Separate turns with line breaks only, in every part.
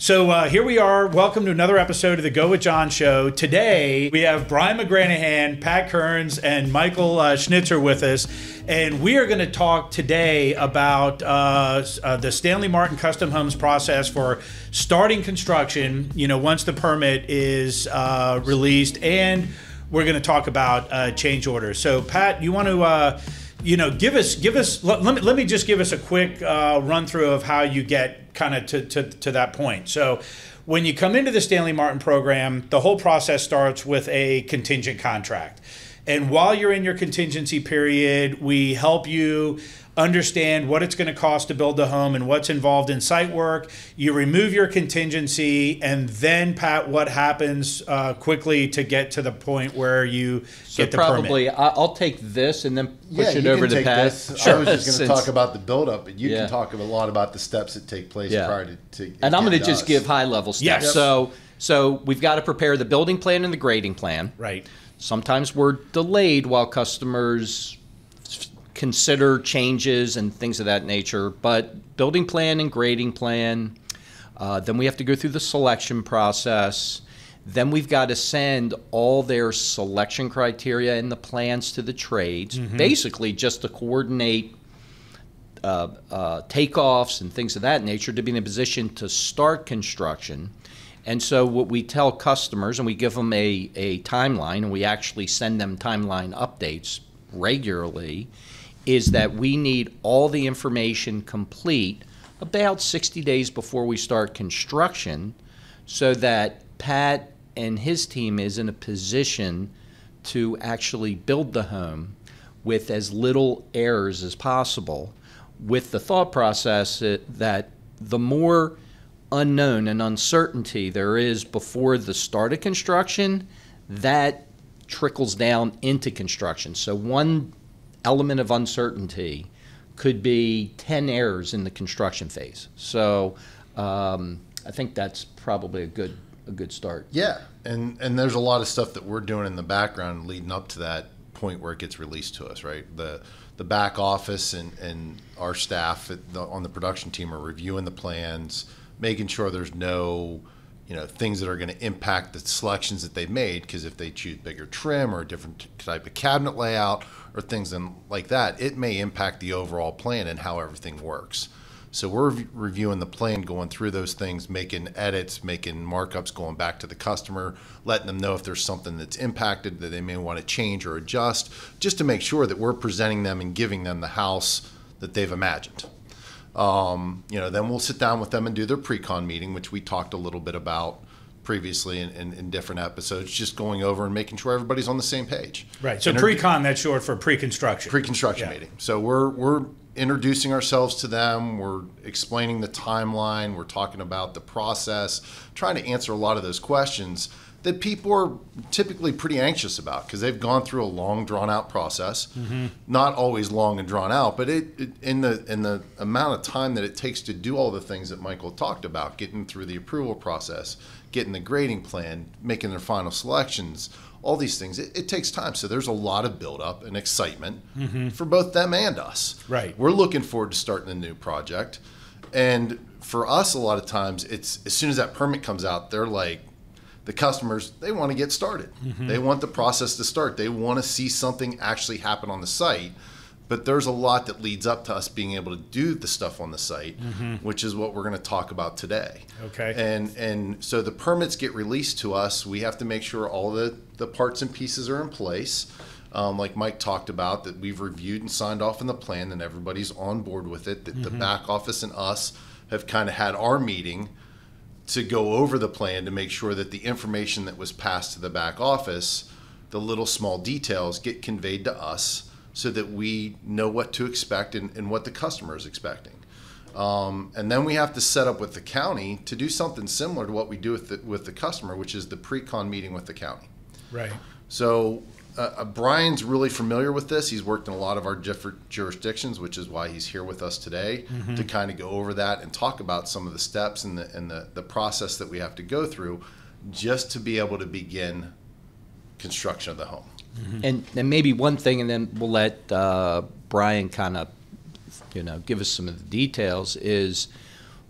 So uh, here we are. Welcome to another episode of the Go with John show. Today we have Brian McGranahan, Pat Kearns, and Michael uh, Schnitzer with us, and we are going to talk today about uh, uh, the Stanley Martin Custom Homes process for starting construction. You know, once the permit is uh, released, and we're going to talk about uh, change orders. So, Pat, you want to you know, give us give us let, let, me, let me just give us a quick uh, run through of how you get kind of to, to, to that point. So when you come into the Stanley Martin program, the whole process starts with a contingent contract. And while you're in your contingency period, we help you understand what it's going to cost to build the home and what's involved in site work. You remove your contingency, and then Pat, what happens uh, quickly to get to the point where you
so
get the
probably
permit?
I'll take this and then push
yeah,
it over
can
to Pat.
this. I was just going to talk about the buildup, but you
yeah.
can talk a lot about the steps that take place
yeah.
prior to. to
and I'm going to just
us.
give high level steps.
Yes.
So so we've got to prepare the building plan and the grading plan.
right.
Sometimes we're delayed while customers f- consider changes and things of that nature. But building plan and grading plan, uh, then we have to go through the selection process. Then we've got to send all their selection criteria and the plans to the trades, basically just to coordinate uh, uh, takeoffs and things of that nature to be in a position to start construction. And so, what we tell customers, and we give them a, a timeline, and we actually send them timeline updates regularly, is that we need all the information complete about 60 days before we start construction so that Pat and his team is in a position to actually build the home with as little errors as possible with the thought process that, the more unknown and uncertainty there is before the start of construction, that trickles down into construction. So one element of uncertainty could be 10 errors in the construction phase. So um, I think that's probably a good a good start.
Yeah, and and there's a lot of stuff that we're doing in the background leading up to that point where it gets released to us, right? The the back office and, and our staff the, on the production team are reviewing the plans, making sure there's no you know things that are going to impact the selections that they've made because if they choose bigger trim or a different type of cabinet layout or things in, like that it may impact the overall plan and how everything works so we're rev- reviewing the plan, going through those things, making edits, making markups, going back to the customer, letting them know if there's something that's impacted that they may want to change or adjust, just to make sure that we're presenting them and giving them the house that they've imagined. Um, you know, then we'll sit down with them and do their pre-con meeting, which we talked a little bit about previously in, in, in different episodes, just going over and making sure everybody's on the same page.
Right. So
Inter-
pre-con, that's short for pre-construction.
pre-construction
Yeah.
meeting. So we're we're introducing ourselves to them. We're explaining the timeline. We're talking about the process, trying to answer a lot of those questions that people are typically pretty anxious about because they've gone through a long, drawn-out process. Mm-hmm. Not always long and drawn out, but it, it in the in the amount of time that it takes to do all the things that Michael talked about, getting through the approval process, getting the grading plan, making their final selections, all these things. It, it takes time. So there's a lot of buildup and excitement mm-hmm. for both them and us.
Right.
We're looking forward to starting a new project. And for us, a lot of times, it's as soon as that permit comes out, they're like, the customers, they want to get started. Mm-hmm. They want the process to start. They want to see something actually happen on the site. But there's a lot that leads up to us being able to do the stuff on the site, which is what we're going to talk about today.
Okay.
And and so the permits get released to us. We have to make sure all the, the parts and pieces are in place. Um, like Mike talked about, that we've reviewed and signed off on the plan, and everybody's on board with it. That the back office and us have kind of had our meeting to go over the plan to make sure that the information that was passed to the back office, the little small details, get conveyed to us so that we know what to expect and, and what the customer is expecting. Um, and then we have to set up with the county to do something similar to what we do with the, with the customer, which is the pre-con meeting with the county.
Right.
So uh, uh, Brian's really familiar with this. He's worked in a lot of our different jurisdictions, which is why he's here with us today to kind of go over that and talk about some of the steps and the and the, the process that we have to go through just to be able to begin construction of the home.
And, and maybe one thing, and then we'll let uh, Brian kind of, you know, give us some of the details. Is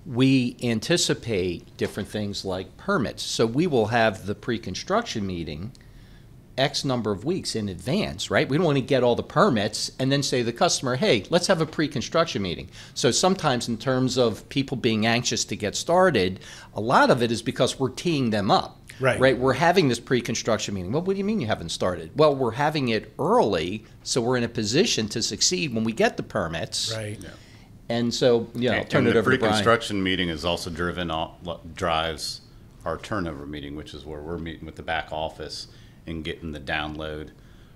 we anticipate different things like permits. So we will have the pre-construction meeting X number of weeks in advance, right? We don't want to get all the permits and then say to the customer, hey, let's have a pre-construction meeting. So sometimes in terms of people being anxious to get started, a lot of it is because we're teeing them up.
Right.
Right. We're having this pre-construction meeting. Well, what do you mean you haven't started? Well, we're having it early, so we're in a position to succeed when we get the permits.
Right.
And so, you know, I'll turn
and
it
the
over to
pre-construction meeting is also driven, off- drives our turnover meeting, which is where we're meeting with the back office and getting the download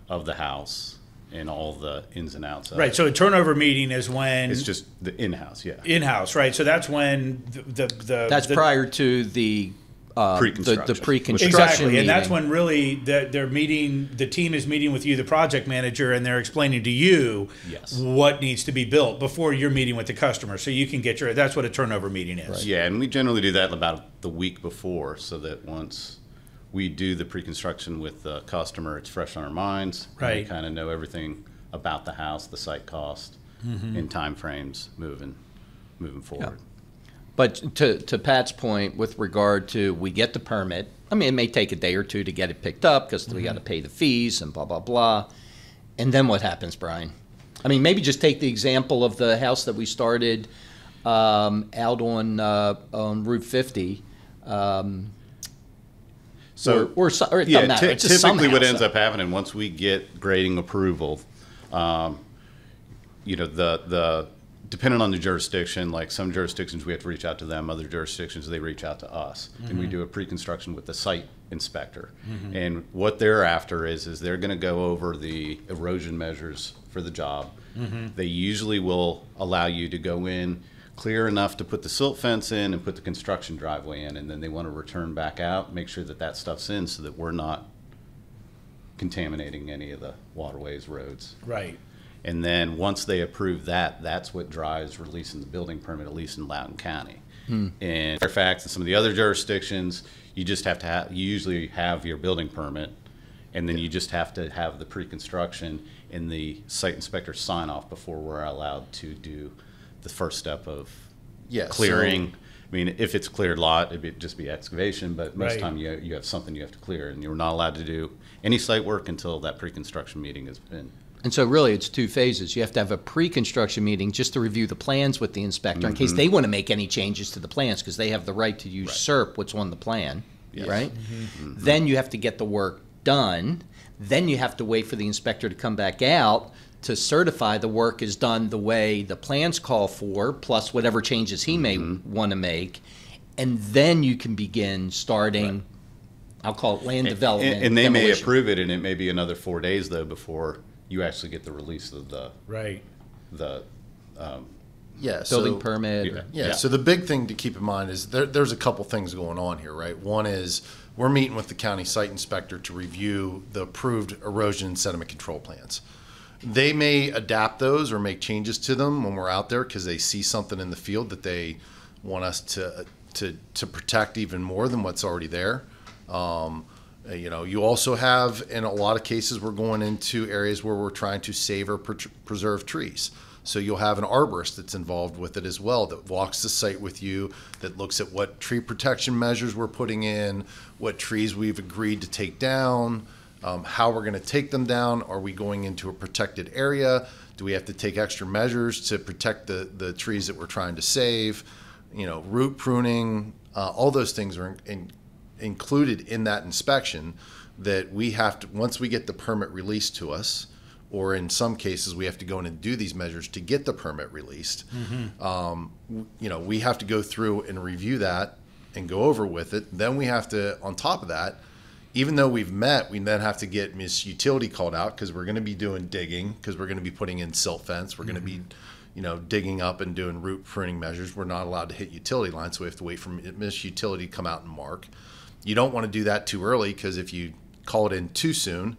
of the house and all the ins and outs of
Right.
it.
So a turnover meeting is when
It's just the in-house, yeah.
in-house, right? So that's when the the, the
That's
the,
prior to the uh, the,
Pre-construction.
the pre-construction
Exactly,
meeting.
and that's when really the, they're meeting. The team is meeting with you, the project manager, and they're explaining to you
Yes.
what needs to be built before you're meeting with the customer, so you can get your. That's what a turnover meeting is.
Yeah, and we generally do that about the week before, so that once we do the pre-construction with the customer, it's fresh on our minds.
Right.
We kind of know everything about the house, the site cost,
Mm-hmm.
and timeframes moving, moving forward.
But to, to Pat's point, with regard to we get the permit, I mean, it may take a day or two to get it picked up because we got to pay the fees and blah, blah, blah. And then what happens, Brian? I mean, maybe just take the example of the house that we started um, out on, uh, on Route 50. Um,
So,
or, or, or it
yeah,
doesn't matter.
ty-
It's just some
typically what ends up happening, once we get grading approval, um, you know, the, the, depending on the jurisdiction, like some jurisdictions, we have to reach out to them, other jurisdictions, they reach out to us. And
Mm-hmm.
we do a pre-construction with the site inspector. And what they're after is, is they're gonna go over the erosion measures for the job.
Mm-hmm.
They usually will allow you to go in, clear enough to put the silt fence in and put the construction driveway in, and then they want to return back out, make sure that that stuff's in so that we're not contaminating any of the waterways, roads.
Right.
And then, once they approve that, that's what drives releasing the building permit, at least in Loudoun County. Hmm. And Fairfax and some of the other jurisdictions, you just have to have, you usually have your building permit, and then you just have to have the pre-construction and the site inspector sign off before we're allowed to do the first step of
Yeah, so-
clearing. I mean, if it's cleared lot, it'd be, just be excavation, but most
Right.
time you, you have something you have to clear, and you're not allowed to do any site work until that pre-construction meeting has been
And so really, it's two phases. You have to have a pre-construction meeting just to review the plans with the inspector in
Mm-hmm.
case they want to make any changes to the plans, because they have the right to usurp what's on the plan, right?
Mm-hmm.
Then you have to get the work done. Then you have to wait for the inspector to come back out to certify the work is done the way the plans call for, plus whatever changes he may
Mm-hmm.
want to make. And then you can begin starting, I'll call it land development.
And, and they may
demolition.
approve it, and it may be another four days though before you actually get the release of the
Right.
the
Yeah.
Building
so-
permit.
Yeah.
or-
Yeah, so the big thing to keep in mind is there, there's a couple things going on here, right? One is we're meeting with the county site inspector to review the approved erosion and sediment control plans. They may adapt those or make changes to them when we're out there because they see something in the field that they want us to to to protect even more than what's already there. Um, uh, you know, you also have in a lot of cases we're going into areas where we're trying to save or pre- preserve trees. So you'll have an arborist that's involved with it as well that walks the site with you, that looks at what tree protection measures we're putting in, what trees we've agreed to take down, um, how we're going to take them down. Are we going into a protected area? Do we have to take extra measures to protect the, the trees that we're trying to save? You know, root pruning, uh, all those things are in, in, included in that inspection that we have to, once we get the permit released to us, or in some cases, we have to go in and do these measures to get the permit released. Um, you know, we have to go through and review that and go over with it. Then we have to, on top of that, even though we've met, we then have to get Miss Utility called out because we're going to be doing digging because we're going to be putting in silt fence. We're going to be, you know, digging up and doing root pruning measures. We're not allowed to hit utility lines, so we have to wait for Miss Utility to come out and mark. You don't want to do that too early because if you call it in too soon,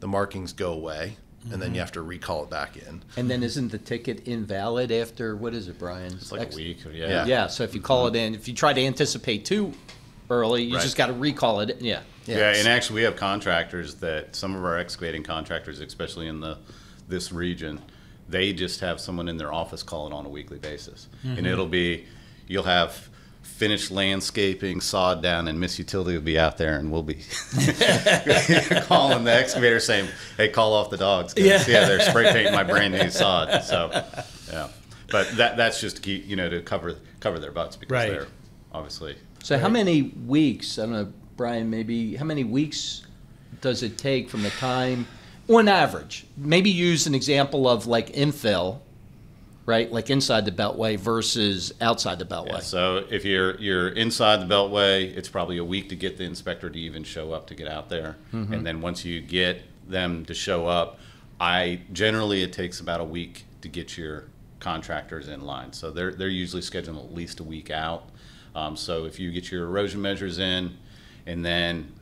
the markings go away, and then you mm-hmm. have to recall it back in.
And then isn't the ticket invalid after, what is it, Brian?
it's like
X-
a week. Yeah.
Yeah.
Yeah, so if you call it mm-hmm. in, if you try to anticipate too early, you
Right.
just got to recall it, yeah.
Yeah, and actually, we have contractors that some of our excavating contractors, especially in the this region, they just have someone in their office call it on a weekly basis, and mm-hmm. it'll be, you'll have finished landscaping, sawed down, and Miss Utility will be out there, and we'll be calling the excavator saying, "Hey, call off the dogs."
Yeah.
yeah, they're spray painting my brand new sod. So, yeah, but that that's just to keep you know to cover cover their butts because
Right.
they're obviously
So how many weeks, I don't know, Brian, maybe, how many weeks does it take from the time, on average? Maybe use an example of like infill, right? Like inside the beltway versus outside the beltway.
Yeah, so if you're you're inside the beltway, it's probably a week to get the inspector to even show up to get out there, and then once you get them to show up, I generally it takes about a week to get your contractors in line. So they're they're usually scheduled at least a week out. Um, so if you get your erosion measures in, and then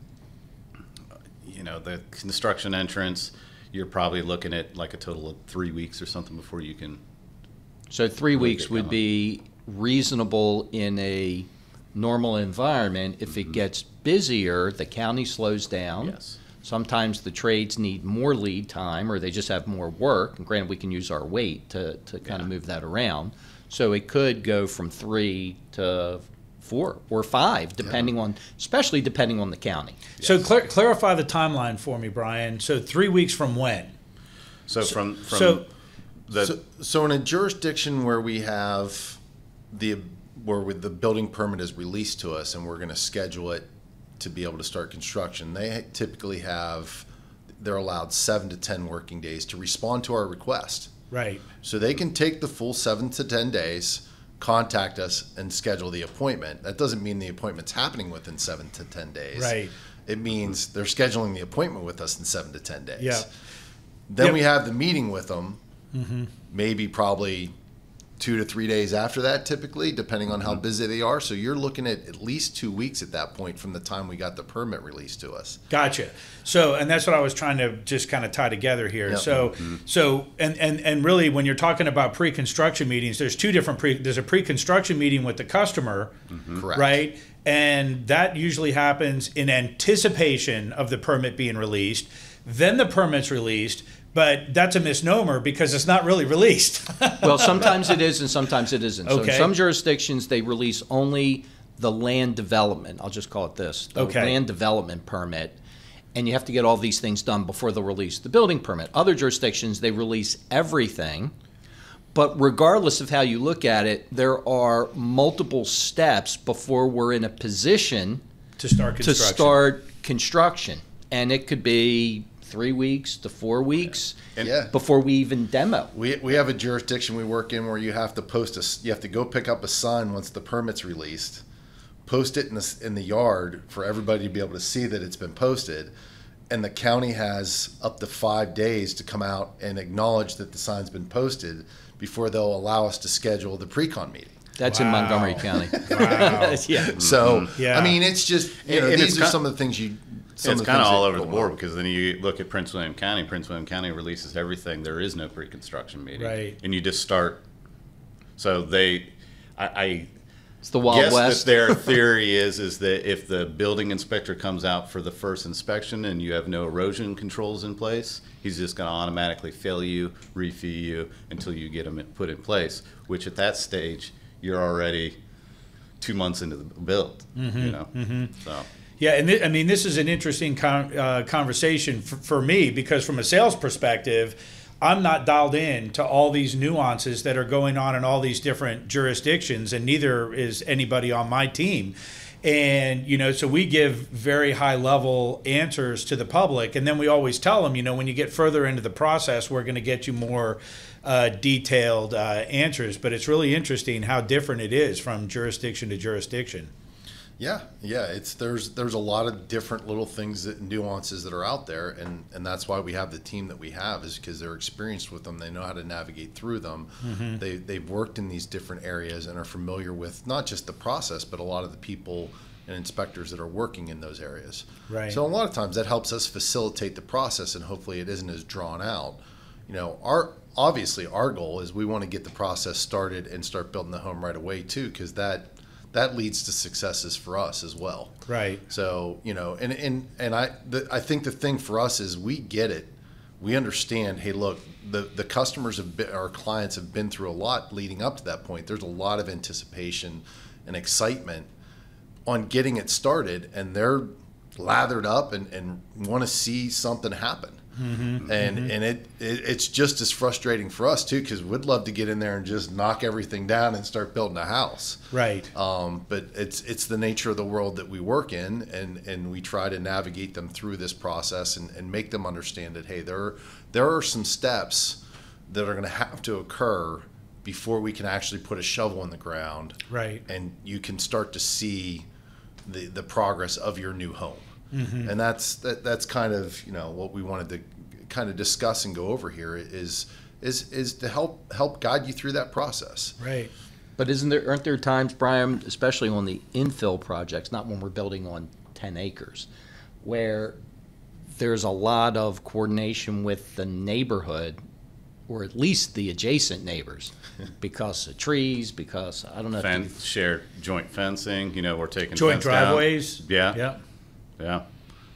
you know the construction entrance, you're probably looking at like a total of three weeks or something before you can
So three weeks would be reasonable in a normal environment. If it mm-hmm. gets busier, the county slows down.
Yes.
Sometimes the trades need more lead time or they just have more work. And granted, we can use our weight to, to kind of move that around. So it could go from three to four or five, depending on, especially depending on the county.
So clar- clarify the timeline for me, Brian. So three weeks from when?
So from from
so-
the
So, so in a jurisdiction where we have the where with the building permit is released to us and we're going to schedule it to be able to start construction, they typically have they're allowed seven to ten working days to respond to our request.
Right.
So they can take the full seven to ten days, contact us, and schedule the appointment. That doesn't mean the appointment's happening within seven to ten days.
Right.
It means they're scheduling the appointment with us in seven to ten days.
Yeah.
Then
Yep.
we have the meeting with them.
Mm-hmm.
Maybe probably two to three days after that, typically, depending on how
Mm-hmm.
busy they are. So you're looking at at least two weeks at that point from the time we got the permit released to us.
Gotcha. So, and that's what I was trying to just kind of tie together here.
Yep.
So, so, and, and, and really when you're talking about pre-construction meetings, there's two different pre, there's a pre-construction meeting with the customer,
Correct.
right? And that usually happens in anticipation of the permit being released. Then the permit's released, but that's a misnomer because it's not really released.
Well, sometimes it is and sometimes it isn't. So
Okay.
in some jurisdictions, they release only the land development. I'll just call it this. The
Okay.
land development permit. And you have to get all these things done before they'll release the building permit. Other jurisdictions, they release everything. But regardless of how you look at it, there are multiple steps before we're in a position
to start
to start construction. And it could be three weeks to four weeks
And-
Yeah.
before we even demo.
We, we have a jurisdiction we work in where you have to post a, s- you have to go pick up a sign once the permit's released, post it in the, in the yard for everybody to be able to see that it's been posted. And the county has up to five days to come out and acknowledge that the sign's been posted before they'll allow us to schedule the pre-con meeting.
That's in Montgomery County.
Wow.
yeah.
So, mm-hmm.
Yeah.
I mean, it's just, you know,
and
these are
kin-
some of the things you, some
it's kind of all over the board
on.
because then you look at Prince William County. Prince William County releases everything. There is no pre-construction meeting,
Right.
And you just start. So they, I, I
It's the Wild
guess
West.
that their theory is is that if the building inspector comes out for the first inspection and you have no erosion controls in place, he's just going to automatically fail you, refee you until you get them put in place. Which at that stage, you're already two months into the build. You mm-hmm. know, mm-hmm. so.
Yeah, and th- I mean, this is an interesting con- uh, conversation for, for me because, from a sales perspective, I'm not dialed in to all these nuances that are going on in all these different jurisdictions, and neither is anybody on my team. And, you know, so we give very high level answers to the public. And then we always tell them, you know, when you get further into the process, we're going to get you more uh, detailed uh, answers. But it's really interesting how different it is from jurisdiction to jurisdiction.
Yeah, yeah. It's there's there's a lot of different little things that nuances that are out there, and and that's why we have the team that we have is because they're experienced with them. They know how to navigate through them. Mm-hmm. They they've worked in these different areas and are familiar with not just the process, but a lot of the people and inspectors that are working in those areas.
Right.
So a lot of times that helps us facilitate the process, and hopefully it isn't as drawn out. You know, our obviously our goal is we want to get the process started and start building the home right away too, because that that leads to successes for us as well.
Right.
So you know, and and and I the, I think the thing for us is we get it. we understand. Hey, look, the the customers have been, our clients have been through a lot leading up to that point. There's a lot of anticipation and excitement on getting it started, and they're lathered up and, and want to see something happen.
Mm-hmm.
and and it, it it's just as frustrating for us too because we'd love to get in there and just knock everything down and start building a house.
Right.
Um, but it's it's the nature of the world that we work in, and, and we try to navigate them through this process and, and make them understand that hey, there there are some steps that are going to have to occur before we can actually put a shovel in the ground,
Right.
And you can start to see the the progress of your new home, Mm-hmm. and that's that that's kind of you know what we wanted to kind of discuss and go over here is is is to help help guide you through that process.
Right.
But isn't there aren't there times, Brian, especially on the infill projects, not when we're building on ten acres, where there's a lot of coordination with the neighborhood, or at least the adjacent neighbors, because of trees, because I don't know. if you-
Fence, shared joint fencing, you know, we're taking
Joint
fence down.
driveways.
Yeah.
Yeah.
Yeah. I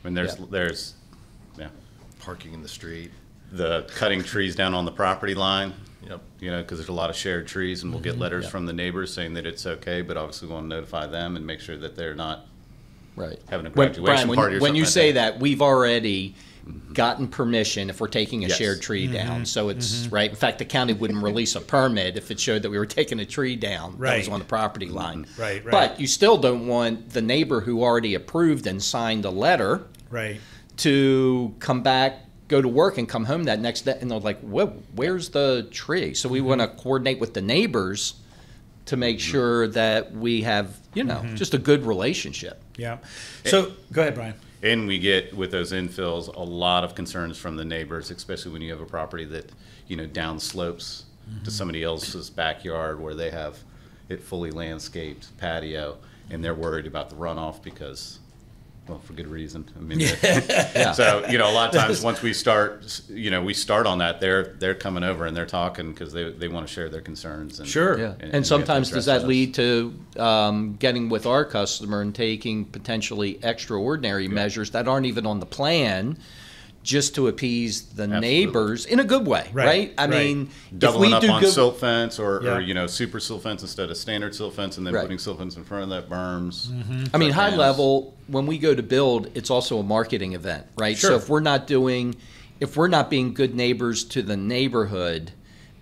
mean, there's,
Yeah.
there's, yeah,
Parking in the street.
the cutting trees down on the property line,
Yep.
you know, because there's a lot of shared trees and we'll get mm-hmm. letters
Yeah.
from the neighbors saying that it's okay, but obviously we want to notify them and make sure that they're not
Right.
having a
When,
graduation
Brian, when,
party or
when you
like
say
that.
that, we've already gotten permission if we're taking a
Yes.
shared tree mm-hmm. down. So it's mm-hmm. right. In fact, the county wouldn't release a permit if it showed that we were taking a tree down that was on the property mm-hmm. line.
Right, right.
But you still don't want the neighbor who already approved and signed a letter
Right.
to come back, go to work, and come home that next day, and they're like, "Whoa, where's the tree?" So we want to coordinate with the neighbors to make sure that we have, you know, just a good relationship.
Yeah. So go ahead, Brian.
And we get with those infills a lot of concerns from the neighbors, especially when you have a property that you know down slopes to mm-hmm. somebody else's backyard where they have it fully landscaped patio, and they're worried about the runoff because, well, for good reason. I mean,
Yeah.
so you know, a lot of times once we start, you know, we start on that, they're they're coming over and they're talking because they they want to share their concerns. And,
Sure.
Yeah,
and- and
and, sometimes does that
those.
lead to um, getting with our customer and taking potentially extraordinary measures that aren't even on the plan, just to appease the neighbors in a good way,
Right,
right? I
right.
mean, if
doubling
we
up
do
on
good,
silt fence or,
Yeah.
or you know super silt fence instead of standard silt fence, and then
Right.
putting silt fence in front of that berms. Mm-hmm.
I mean, high level, when we go to build, it's also a marketing event, right?
Sure.
So if we're not doing, if we're not being good neighbors to the neighborhood,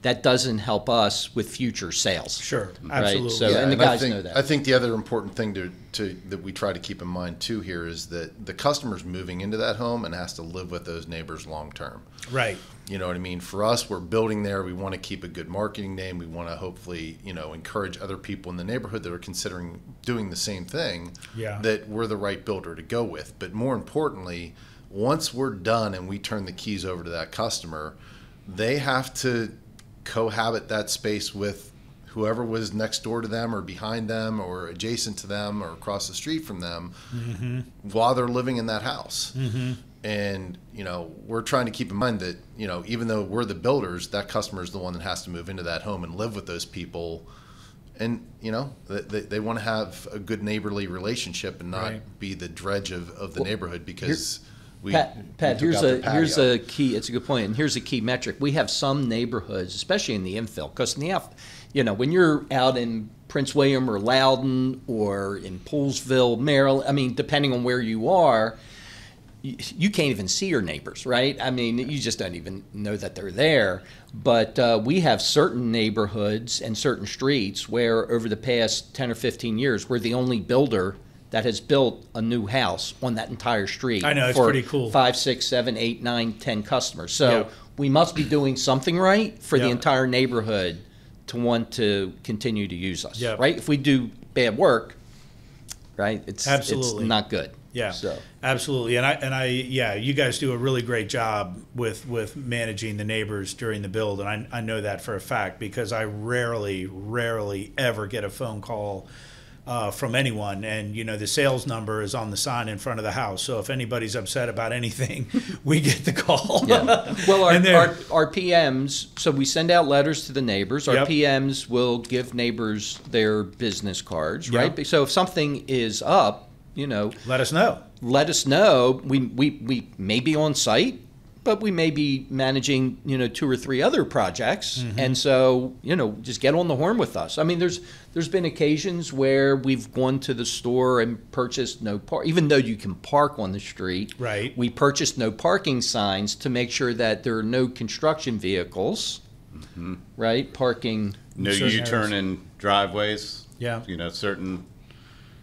that doesn't help us with future sales.
Sure.
Right,
Absolutely.
so- and the
I
guys
think,
know that.
I think the other important thing to, to that we try to keep in mind too here is that the customer's moving into that home and has to live with those neighbors long term.
right.
You know what I mean? For us, we're building there. We want to keep a good marketing name. We want to hopefully, you know, encourage other people in the neighborhood that are considering doing the same thing.
Yeah.
That we're the right builder to go with. But more importantly, once we're done and we turn the keys over to that customer, they have to cohabit that space with whoever was next door to them or behind them or adjacent to them or across the street from them mm-hmm. while they're living in that house. Mm-hmm. And you know, we're trying to keep in mind that you know, even though we're the builders, that customer is the one that has to move into that home and live with those people. And you know, they, they, want to have a good neighborly relationship and not
Right.
be the dredge of, of the neighborhood because we.
Pat, Pat
we
here's a here's a key. It's a good point, and here's a key metric. We have some neighborhoods, especially in the infill, because in the you know, when you're out in Prince William or Loudoun or in Poolesville, Maryland, I mean, depending on where you are, you, you can't even see your neighbors, right? I mean, you just don't even know that they're there. But uh, we have certain neighborhoods and certain streets where, over the past 10 or 15 years, we're the only builder that has built a new house on that entire street.
I know, it's
for
pretty cool.
Five, six, seven, eight, nine, ten customers. So
Yeah.
we must be doing something right for the entire neighborhood to want to continue to use us,
Yeah.
right? If we do bad work, right, it's,
Absolutely.
it's not good.
Yeah,
So.
absolutely, and I and I yeah, you guys do a really great job with with managing the neighbors during the build, and I I know that for a fact because I rarely, rarely ever get a phone call. Uh, from anyone, and you know the sales number is on the sign in front of the house. So if anybody's upset about anything, we get the call.
Yeah. Well, our, our, our PMs, so we send out letters to the neighbors. Our
Yep.
PMs will give neighbors their business cards,
Yeah.
right? So if something is up, you know,
Let us know.
let us know. We, we, we may be on site, but we may be managing, you know, two or three other projects, and so you know, just get on the horn with us. I mean, there's there's been occasions where we've gone to the store and purchased no park, even though you can park on the street.
Right.
We purchased no parking signs to make sure that there are no construction vehicles. Right, parking.
No U-turn in driveways.
Yeah.
You know, certain,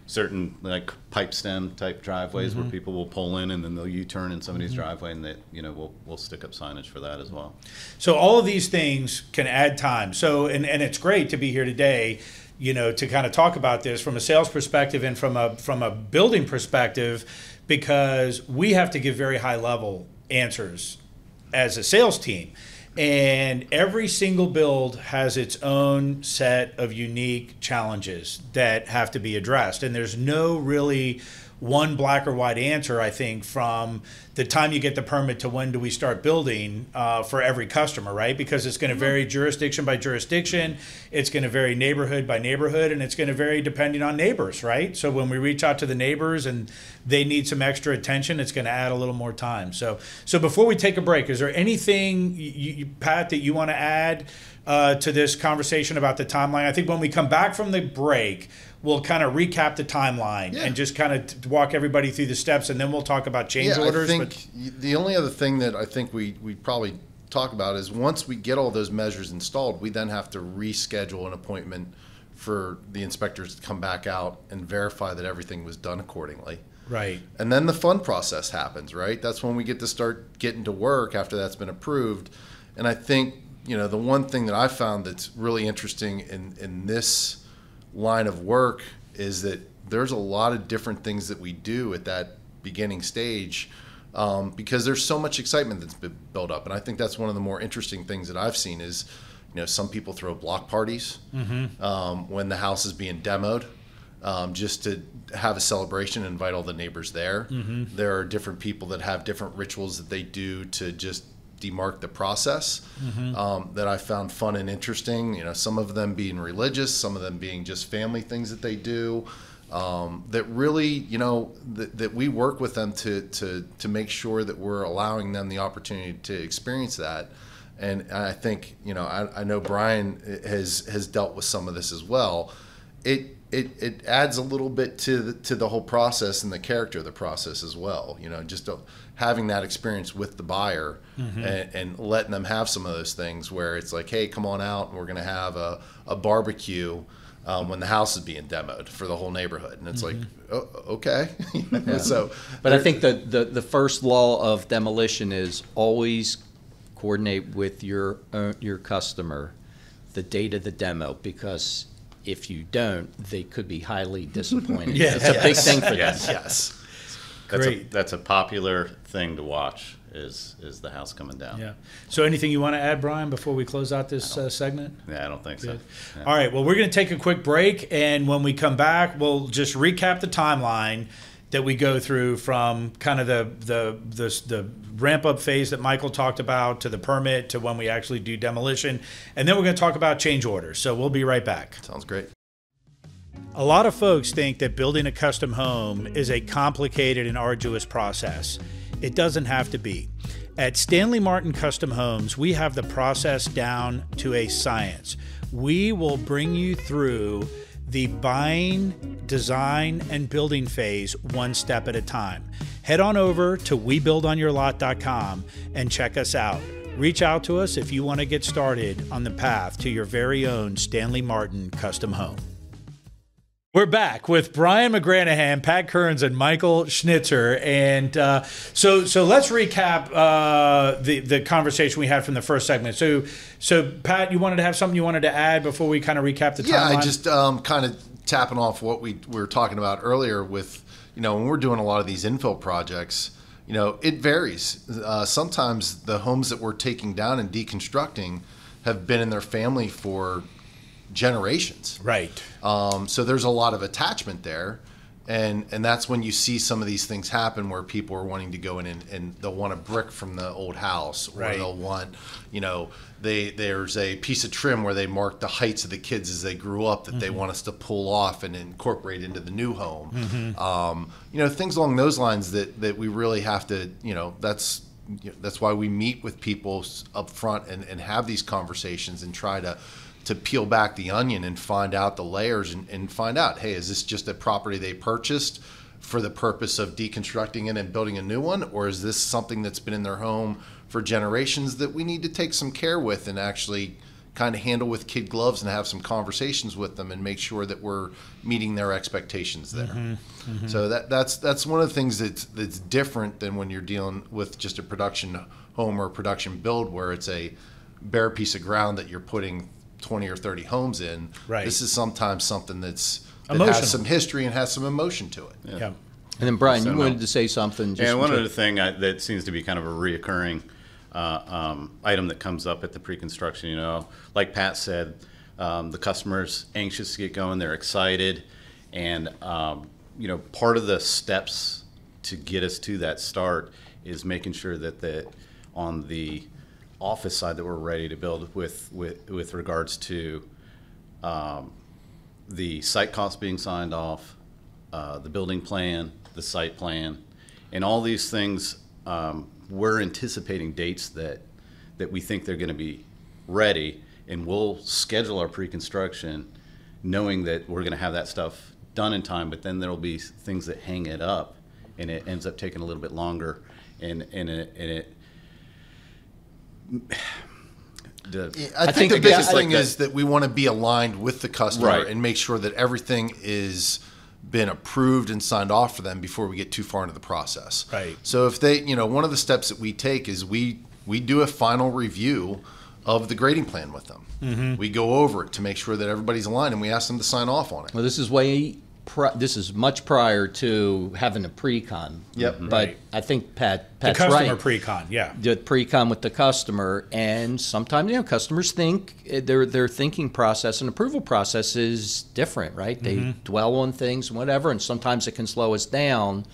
certain like pipe stem type driveways
Mm-hmm.
where people will pull in and then they'll U-turn in somebody's driveway and that, you know, we'll, we'll stick up signage for that as well.
So all of these things can add time. So and, and it's great to be here today, you know, to kind of talk about this from a sales perspective and from a from a building perspective, because we have to give very high level answers as a sales team. And every single build has its own set of unique challenges that have to be addressed. And there's no really one black or white answer, I think, from the time you get the permit to when do we start building uh, for every customer, right? Because it's going to vary jurisdiction by jurisdiction, it's going to vary neighborhood by neighborhood, and it's going to vary depending on neighbors, right? So when we reach out to the neighbors and they need some extra attention, it's going to add a little more time. So, so before we take a break, is there anything, you, you, Pat, that you want to add uh, to this conversation about the timeline? I think when we come back from the break, we'll kind of recap the timeline
Yeah.
and just kind of t- walk everybody through the steps, and then we'll talk about change
yeah,
orders.
I think
but
the only other thing that I think we we probably talk about is once we get all those measures installed, we then have to reschedule an appointment for the inspectors to come back out and verify that everything was done accordingly.
right,
And then the fun process happens, right? That's when we get to start getting to work after that's been approved. And I think, you know, the one thing that I found that's really interesting in, in this line of work is that there's a lot of different things that we do at that beginning stage um, because there's so much excitement that's been built up. And I think that's one of the more interesting things that I've seen is, you know, some people throw block parties um, when the house is being demoed um, just to have a celebration and invite all the neighbors there. There are different people that have different rituals that they do to just demark the process um, that I found fun and interesting. You know, some of them being religious, some of them being just family things that they do. Um, that really, you know, that, that we work with them to, to to make sure that we're allowing them the opportunity to experience that. And I think, you know, I, I know Brian has has dealt with some of this as well. It it, it adds a little bit to the, to the whole process and the character of the process as well. You know, just uh, having that experience with the buyer mm-hmm. and, and letting them have some of those things where it's like, hey, come on out and we're going to have a, a barbecue um, when the house is being demoed for the whole neighborhood. And it's like, mm-hmm. oh, okay. so,
But I think the, the, the first law of demolition is always coordinate with your own, your customer the date of the demo because if you don't, they could be highly disappointed.
Yeah.
it's a big thing for them.
Yes.
yes.
That's a,
Great.
that's a popular thing to watch is, is the house coming down.
yeah. So anything you want to add, Brian, before we close out this uh, segment?
Yeah, I don't think so. Yeah.
All right. Well, we're going to take a quick break, and when we come back, we'll just recap the timeline that we go through from kind of the the the, the ramp up phase that Michael talked about to the permit to when we actually do demolition, and then we're going to talk about change orders. So we'll be right back.
Sounds great.
A lot of folks think that building a custom home is a complicated and arduous process. It doesn't have to be. At Stanley Martin Custom Homes, we have the process down to a science. We will bring you through the buying, design, and building phase one step at a time. Head on over to webuildonyourlot.com and check us out. Reach out to us if you want to get started on the path to your very own Stanley Martin custom home. We're back with Brian McGranahan, Pat Kearns, and Michael Schnitzer, and uh, so so let's recap uh, the the conversation we had from the first segment. So so Pat, you wanted to have something you wanted to add before we kind of recap the
Yeah,
timeline.
I just um, kind of tapping off what we, we were talking about earlier with, you know, when we're doing a lot of these infill projects, you know, it varies. Uh, sometimes the homes that we're taking down and deconstructing have been in their family for generations.
right.
Um, so there's a lot of attachment there. And, and that's when you see some of these things happen where people are wanting to go in and, and they'll want a brick from the old house or
Right.
they'll want you know they there's a piece of trim where they mark the heights of the kids as they grew up that they want us to pull off and incorporate into the new home um, you know things along those lines that that we really have to you know that's you know, that's why we meet with people up front and, and have these conversations and try to to peel back the onion and find out the layers and, and find out, hey, is this just a property they purchased for the purpose of deconstructing it and building a new one, or is this something that's been in their home for generations that we need to take some care with and actually kind of handle with kid gloves and have some conversations with them and make sure that we're meeting their expectations there. Mm-hmm, mm-hmm. So that that's that's one of the things that's that's different than when you're dealing with just a production home or a production build where it's a bare piece of ground that you're putting 20 or 30 homes in.
Right.
This is sometimes something that's that
Emotional.
has some history and has some emotion to it.
Yeah.
And then Brian,
So
you
no.
wanted to say something. Just
And one other thing I, that seems to be kind of a reoccurring uh, um, item that comes up at the pre-construction, you know, like Pat said, um, the customer's anxious to get going, they're excited, and um, you know, part of the steps to get us to that start is making sure that the on the office side that we're ready to build with with with regards to um, the site cost being signed off, uh, the building plan, the site plan, and all these things. Um, we're anticipating dates that that we think they're going to be ready, and we'll schedule our pre-construction, knowing that we're going to have that stuff done in time. But then there'll be things that hang it up, and it ends up taking a little bit longer, and and it, and it the,
I,
I
think,
think
the
the
biggest
guy-
thing
like
is that we want to be aligned with the customer
Right.
and make sure that everything is been approved and signed off for them before we get too far into the process.
Right.
So if they, you know, one of the steps that we take is we we do a final review of the grading plan with them.
Mm-hmm.
We go over it to make sure that everybody's aligned and we ask them to sign off on it.
Well, this is way. Pri- this is much prior to having a pre-con.
Yep.
But
Right.
I think Pat Pat's
The
Pat's
customer
right.
pre-con, yeah.
the pre-con with the customer, and sometimes you know customers think eh, their their thinking process and approval process is different, right? They
Mm-hmm.
dwell on things and whatever, and sometimes it can slow us down.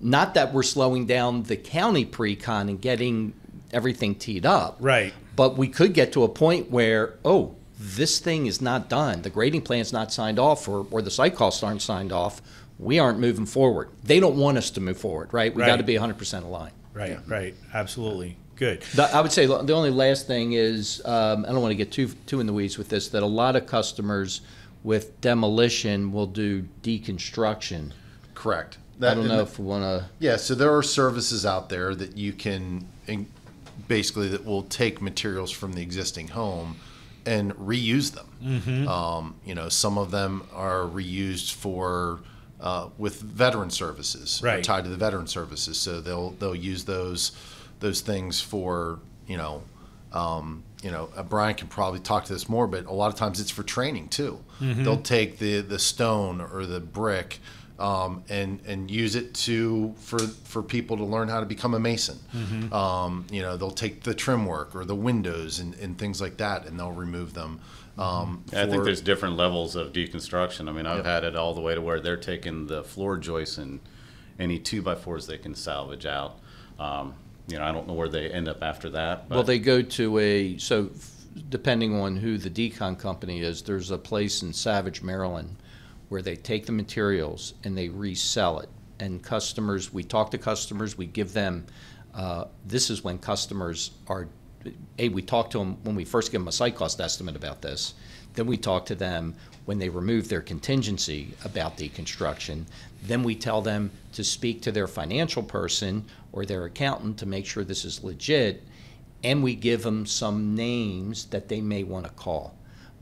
Not that we're slowing down the county pre-con and getting everything teed up,
Right.
but we could get to a point where, oh, this thing is not done. The grading plan's not signed off, or, or the site costs aren't signed off. We aren't moving forward. They don't want us to move forward, right? We
Right.
got to be 100% aligned.
Right, right. Absolutely. Good.
The, I would say the only last thing is um, I don't want to get too too in the weeds with this. That a lot of customers with demolition will do deconstruction.
Correct.
I don't know
that-
if we want to.
Yeah, so there are services out there that you can, in- basically, that will take materials from the existing home and reuse them.
Mm-hmm.
Um, you know, some of them are reused for uh, with veteran services,
Right.
tied to the veteran services. So they'll they'll use those those things for you know. Um, you know, uh, Brian can probably talk to this more, but a lot of times it's for training too.
Mm-hmm.
They'll take the the stone or the brick um, and and use it to for for people to learn how to become a mason.
Mm-hmm.
Um, you know, they'll take the trim work or the windows and, and things like that, and they'll remove them. Um,
I think there's different levels of deconstruction. I mean, I've
Yep.
had it all the way to where they're taking the floor joists and any two by fours they can salvage out. Um, you know, I don't know where they end up after that. But
Well, they go to a so f- depending on who the decon company is. There's a place in Savage, Maryland, where they take the materials and they resell it. And customers, we talk to customers, we give them. Uh, this is when customers are. A, we talk to them when we first give them a site cost estimate about this. Then we talk to them when they remove their contingency about deconstruction. Then we tell them to speak to their financial person or their accountant to make sure this is legit. And we give them some names that they may want to call.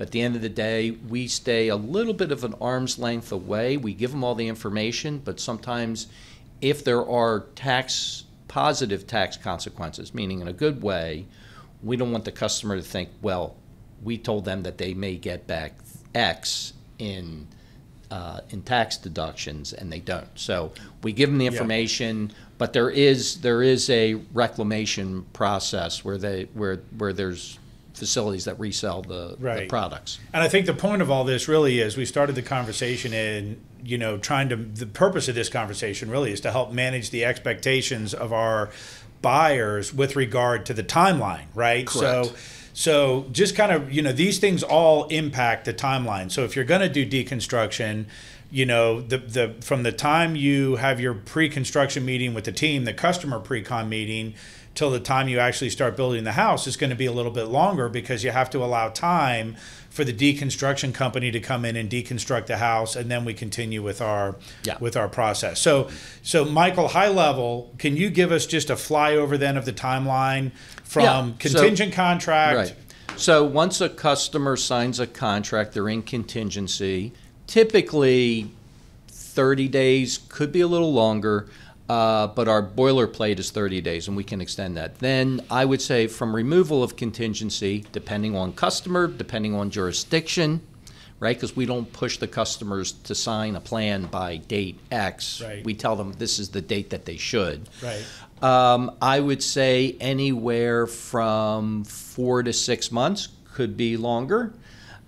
But at the end of the day, we stay a little bit of an arm's length away. We give them all the information, but sometimes if there are tax, positive tax consequences, meaning in a good way, we don't want the customer to think, well, we told them that they may get back X in uh, in tax deductions, and they don't. So we give them the information, but there is there is a reclamation process where they where where there's facilities that resell the, the products.
And I think the point of all this really is we started the conversation in, you know, trying to, the purpose of this conversation really is to help manage the expectations of our buyers with regard to the timeline, right?
Correct.
So, So just kind of, you know, these things all impact the timeline. So if you're going to do deconstruction, you know, the the from the time you have your pre-construction meeting with the team, the customer pre-con meeting, till the time you actually start building the house is going to be a little bit longer because you have to allow time for the deconstruction company to come in and deconstruct the house and then we continue with our
Yeah.
with our process. So so Michael, high level, can you give us just a flyover then of the timeline from
Yeah, so-
contingent contract
Right. So once a customer signs a contract, they're in contingency. Typically, 30 days, could be a little longer, uh, but our boilerplate is 30 days, and we can extend that. Then I would say from removal of contingency, depending on customer, depending on jurisdiction, right? Because we don't push the customers to sign a plan by date X.
Right.
We tell them this is the date that they should.
Right.
Um, I would say anywhere from four to six months, could be longer.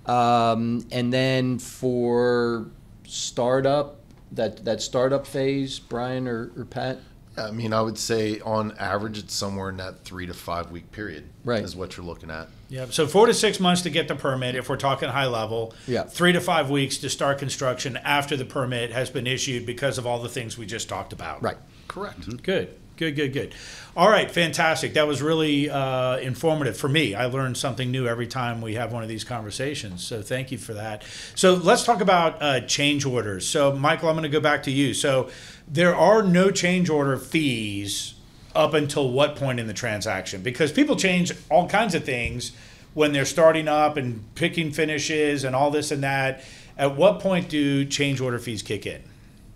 Um, and then for startup, that, that startup phase, Brian or, or Pat?
I mean, I would say on average, it's somewhere in that three to five week period.
Right.
Is what you're looking at.
Yeah, so four to six months to get the permit if we're talking high level.
Yeah.
Three to five weeks to start construction after the permit has been issued because of all the things we just talked about.
Right.
Correct.
Good, good, good, good. All right, fantastic. That was really uh, informative for me. I learned something new every time we have one of these conversations. So thank you for that. So let's talk about uh, change orders. So, Michael, I'm going to go back to you. So there are no change order fees up until what point in the transaction? Because people change all kinds of things when they're starting up and picking finishes and all this and that. At what point do change order fees kick in?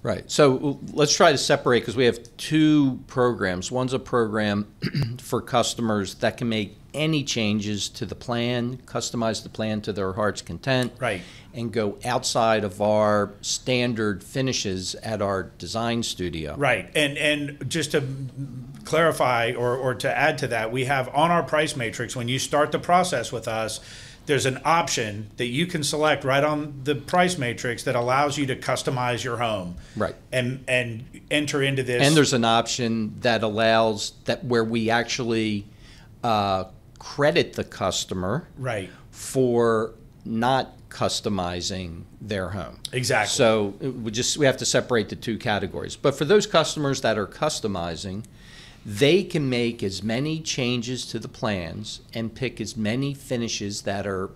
Right. So let's try to separate because we have two programs. One's a program for customers that can make any changes to the plan, customize the plan to their heart's content,
Right.
and go outside of our standard finishes at our design studio.
Right, and and just to clarify or, or to add to that, we have on our price matrix when you start the process with us, there's an option that you can select right on the price matrix that allows you to customize your home.
Right.
And and enter into this.
And there's an option that allows that where we actually uh, credit the customer
right.
for not customizing their home.
Exactly.
So we just we have to separate the two categories. But for those customers that are customizing, they can make as many changes to the plans and pick as many finishes that are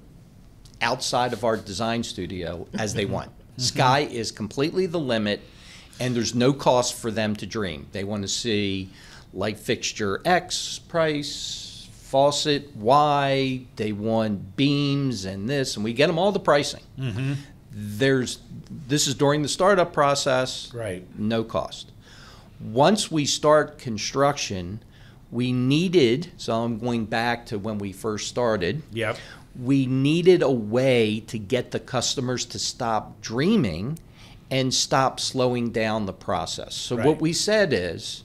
outside of our design studio as they want. Mm-hmm. Sky is completely the limit, and there's no cost for them to dream. They want to see light fixture X price, faucet Y, they want beams and this, and we get them all the pricing. Mm-hmm. There's this is during the startup process
Right.
no cost. Once we start construction, we needed, so I'm going back to when we first started,
Yep.
we needed a way to get the customers to stop dreaming and stop slowing down the process. So
Right.
what we said is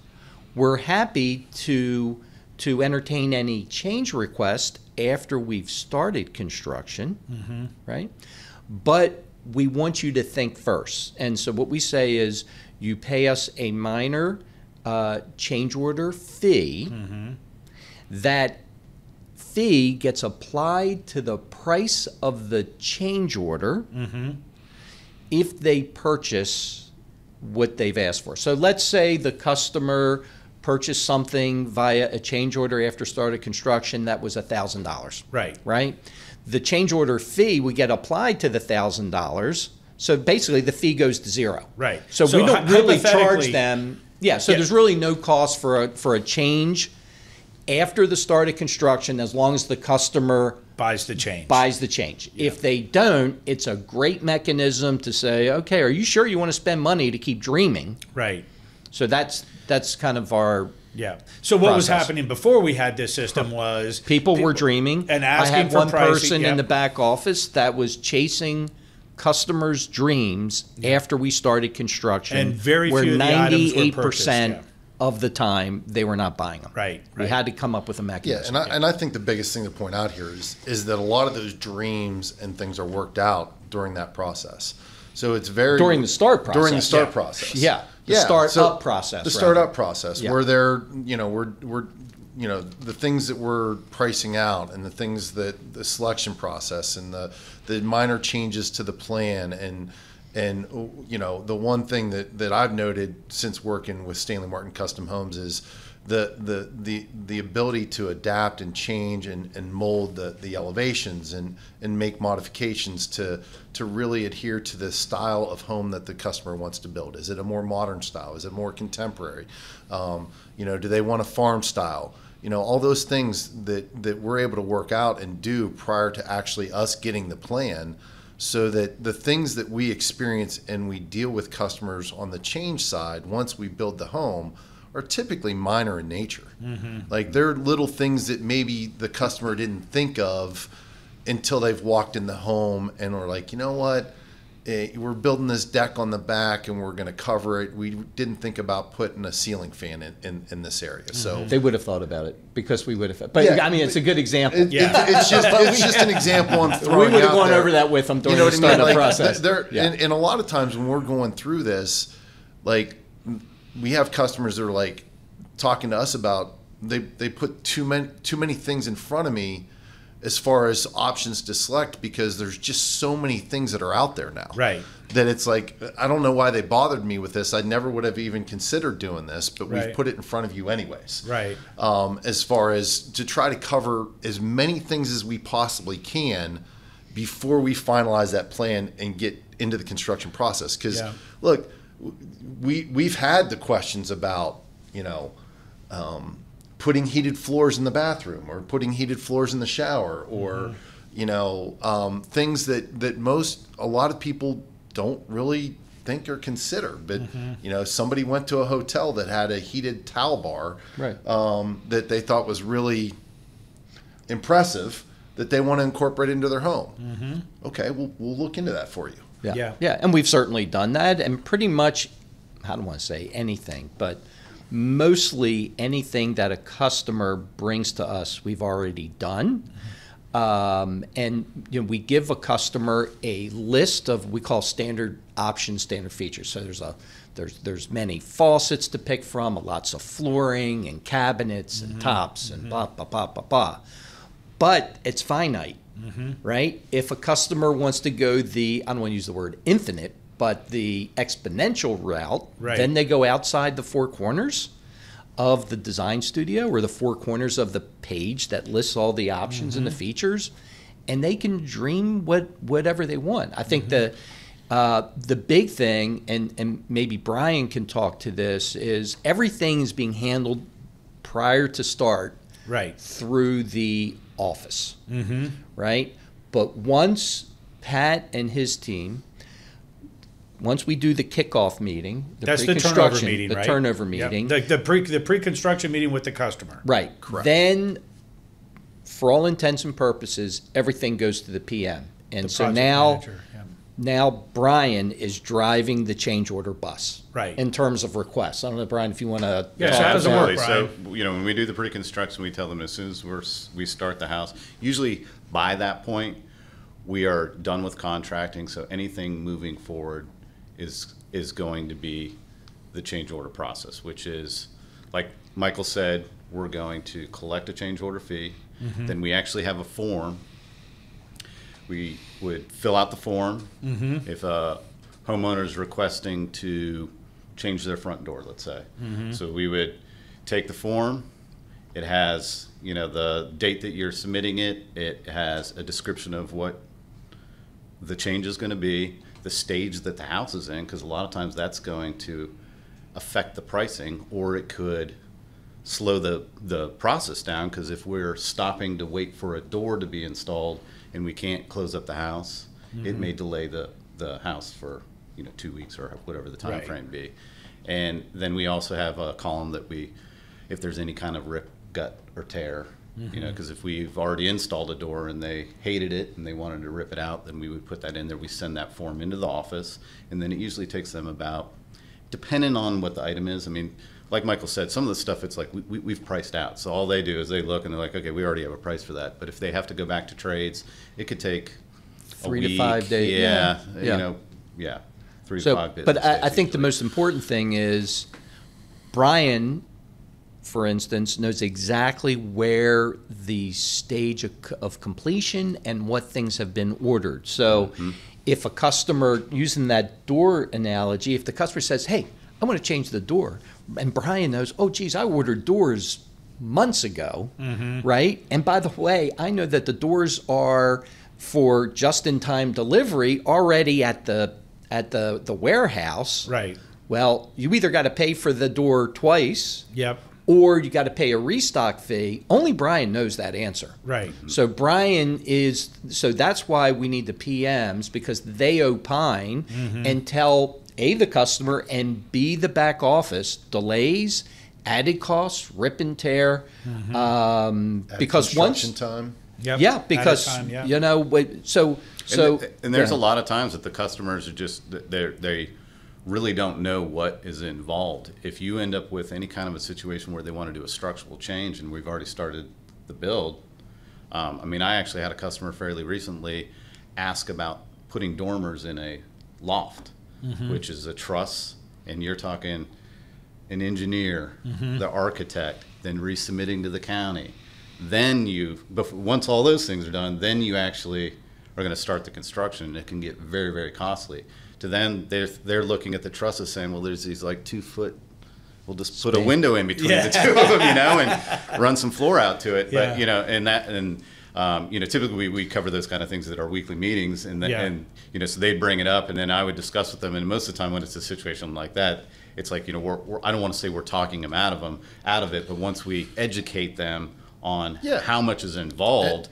we're happy to to entertain any change request after we've started construction, mm-hmm. right? But we want you to think first. And so what we say is you pay us a minor uh, change order fee. That fee gets applied to the price of the change order if they purchase what they've asked for. So let's say the customer purchased something via a change order after start of construction that was $1,000
Right.
right? The change order fee we get applied to the thousand dollars. So basically, the fee goes to zero.
Right.
So,
So
we don't really charge them. Yeah. So
Yeah.
there's really no cost for a for a change after the start of construction, as long as the customer
Buys the change.
buys the change. If they don't, it's a great mechanism to say, okay, are you sure you want to spend money to keep dreaming?
Right.
So that's that's kind of our
Yeah. So what was happening before we had this system was
People were dreaming.
and asking I
had
for
one
pricing,
person
yep.
in the back office that was chasing customers' dreams after we started construction.
And very
where
few of the items were
98%
purchased, yeah.
of the time they were not buying them.
Right,
We had to come up with a
Yeah,
mechanism.
and I, and I think the biggest thing to point out here is is that a lot of those dreams and things are worked out during that process. So it's very
During the start process.
During the start
Yeah.
process.
Yeah, the start-up process,
The
rather.
startup process
Yeah.
where they're you know we're we're you know the things that we're pricing out and the things that the selection process and the the minor changes to the plan and and you know the one thing that that I've noted since working with Stanley Martin Custom Homes is the the the the ability to adapt and change and, and mold the, the elevations and and make modifications to to really adhere to the style of home that the customer wants to build. Is it a more modern style? Is it more contemporary? Um, you know, do they want a farm style? You know, all those things that that we're able to work out and do prior to actually us getting the plan so that the things that we experience and we deal with customers on the change side once we build the home are typically minor in nature. Mm-hmm. Like they're little things that maybe the customer didn't think of until they've walked in the home and are like, you know what? Eh, we're building this deck on the back and we're going to cover it. We didn't think about putting a ceiling fan in, in, in this area. So
They would have thought about it because we would have. But
Yeah,
I mean, it's a good example.
it,
Yeah.
it- it's just it's just an example I'm throwing
we would have gone
there.
over that with them during
you know
the
what I mean? Like,
process.
There,
Yeah.
and, and a lot of times when we're going through this, like we have customers that are like talking to us about they they put too many too many things in front of me as far as options to select because there's just so many things that are out there now.
Right.
That it's like I don't know why they bothered me with this. I never would have even considered doing this, but
Right.
we've put it in front of you anyways
Right.
um, as far as to try to cover as many things as we possibly can before we finalize that plan and get into the construction process. Because
Yeah.
look, we we've had the questions about you know um, putting heated floors in the bathroom or putting heated floors in the shower or you know um, things that that most a lot of people don't really think or consider but you know somebody went to a hotel that had a heated towel bar
Right.
um, that they thought was really impressive that they want to incorporate into their home okay we'll, we'll look into that for you
Yeah.
Yeah.
Yeah. And we've certainly done that. And pretty much, I don't want to say anything, but mostly anything that a customer brings to us, we've already done. Um, and you know, we give a customer a list of we call standard options, standard features. So there's a there's there's many faucets to pick from, lots of flooring and cabinets and mm-hmm. tops and mm-hmm. blah blah blah blah blah. But it's finite mm-hmm. right? If a customer wants to go the, I don't want to use the word infinite, but the exponential route,
Right.
then they go outside the four corners of the design studio or the four corners of the page that lists all the options and the features, and they can dream what whatever they want. I think the uh, the big thing, and and maybe Brian can talk to this, is everything is being handled prior to start
Right.
through the office, mm-hmm. right? But once Pat and his team, once we do the kickoff meeting, the
That's the turnover
pre-construction,
meeting,
the
right?
turnover
Yep.
meeting,
The, the pre the pre-construction meeting with the customer.
right?
Correct.
Then, for all intents and purposes, everything goes to the PM, and
The
so now.
yeah.
Now Brian is driving the change order bus,
Right.
In terms of requests, I don't know, Brian, if you want to.
Yeah, so how does it work, Brian?
So, you know, when we do the pre-construction, we tell them as soon as we're, we start the house, usually by that point, we are done with contracting, so anything moving forward is, is going to be the change order process, which is, like Michael said, we're going to collect a change order fee,
Mm-hmm.
then we actually have a form. We would fill out the form.
Mm-hmm.
If a homeowner is requesting to change their front door, let's say.
Mm-hmm.
So we would take the form. It has, you know, the date that you're submitting it. It has a description of what the change is going to be, the stage that the house is in, because a lot of times that's going to affect the pricing, or it could slow the, the process down, because if we're stopping to wait for a door to be installed and we can't close up the house, it mm-hmm. may delay the, the house for, you know, two weeks or whatever the time
Right.
frame be. And then we also have a column that we, if there's any kind of rip, gut, or tear, you know, mm-hmm. because if we've already installed a door and they hated it and they wanted to rip it out, then we would put that in there. We send that form into the office, and then it usually takes them about, depending on what the item is. I mean, like Michael said, some of the stuff it's like we, we, we've priced out. So all they do is they look and they're like, okay, we already have a price for that. But if they have to go back to trades, it could take
Three to five days.
Yeah,
Yeah.
you know, yeah, three
So,
to five business
but I, I think the most important thing is Brian for instance, knows exactly where the stage of, of completion and what things have been ordered. So, mm-hmm. if a customer, using that door analogy, if the customer says, "Hey, I want to change the door," and Brian knows, "Oh, geez, I ordered doors months ago, mm-hmm. right?" And by the way, I know that the doors are for just-in-time delivery already at the at the the warehouse.
Right.
Well, you either got to pay for the door twice
Yep.
Or you got to pay a restock fee. Only Brian knows that answer.
Right.
So Brian is so that's why we need the PMs because they opine and tell A the customer and B the back office delays, added costs, rip and tear. Um, because once
construction time.
Yep.
yeah, because
time, yeah.
you know so so
and, th- and there's
yeah.
a lot of times that the customers are just they they really don't know what is involved. If you end up with any kind of a situation where they want to do a structural change, and we've already started the build, um, I mean, I actually had a customer fairly recently ask about putting dormers in a loft, which is a truss, and you're talking an engineer, the architect, then resubmitting to the county. Then you, once all those things are done, then you actually are going to start the construction. It can get very, very costly. To then they're they're looking at the trusses saying, well, there's these like two foot. We'll just put a window in between
Yeah.
the two of them, you know, and run some floor out to it.
Yeah.
But you know, and that and um, you know, typically we, we cover those kind of things at our weekly meetings, and then,
Yeah.
and you know, so they'd bring it up, and then I would discuss with them. And most of the time, when it's a situation like that, it's like you know, we're, we're I don't want to say we're talking them out of them out of it, but once we educate them on
Yeah.
how much is involved,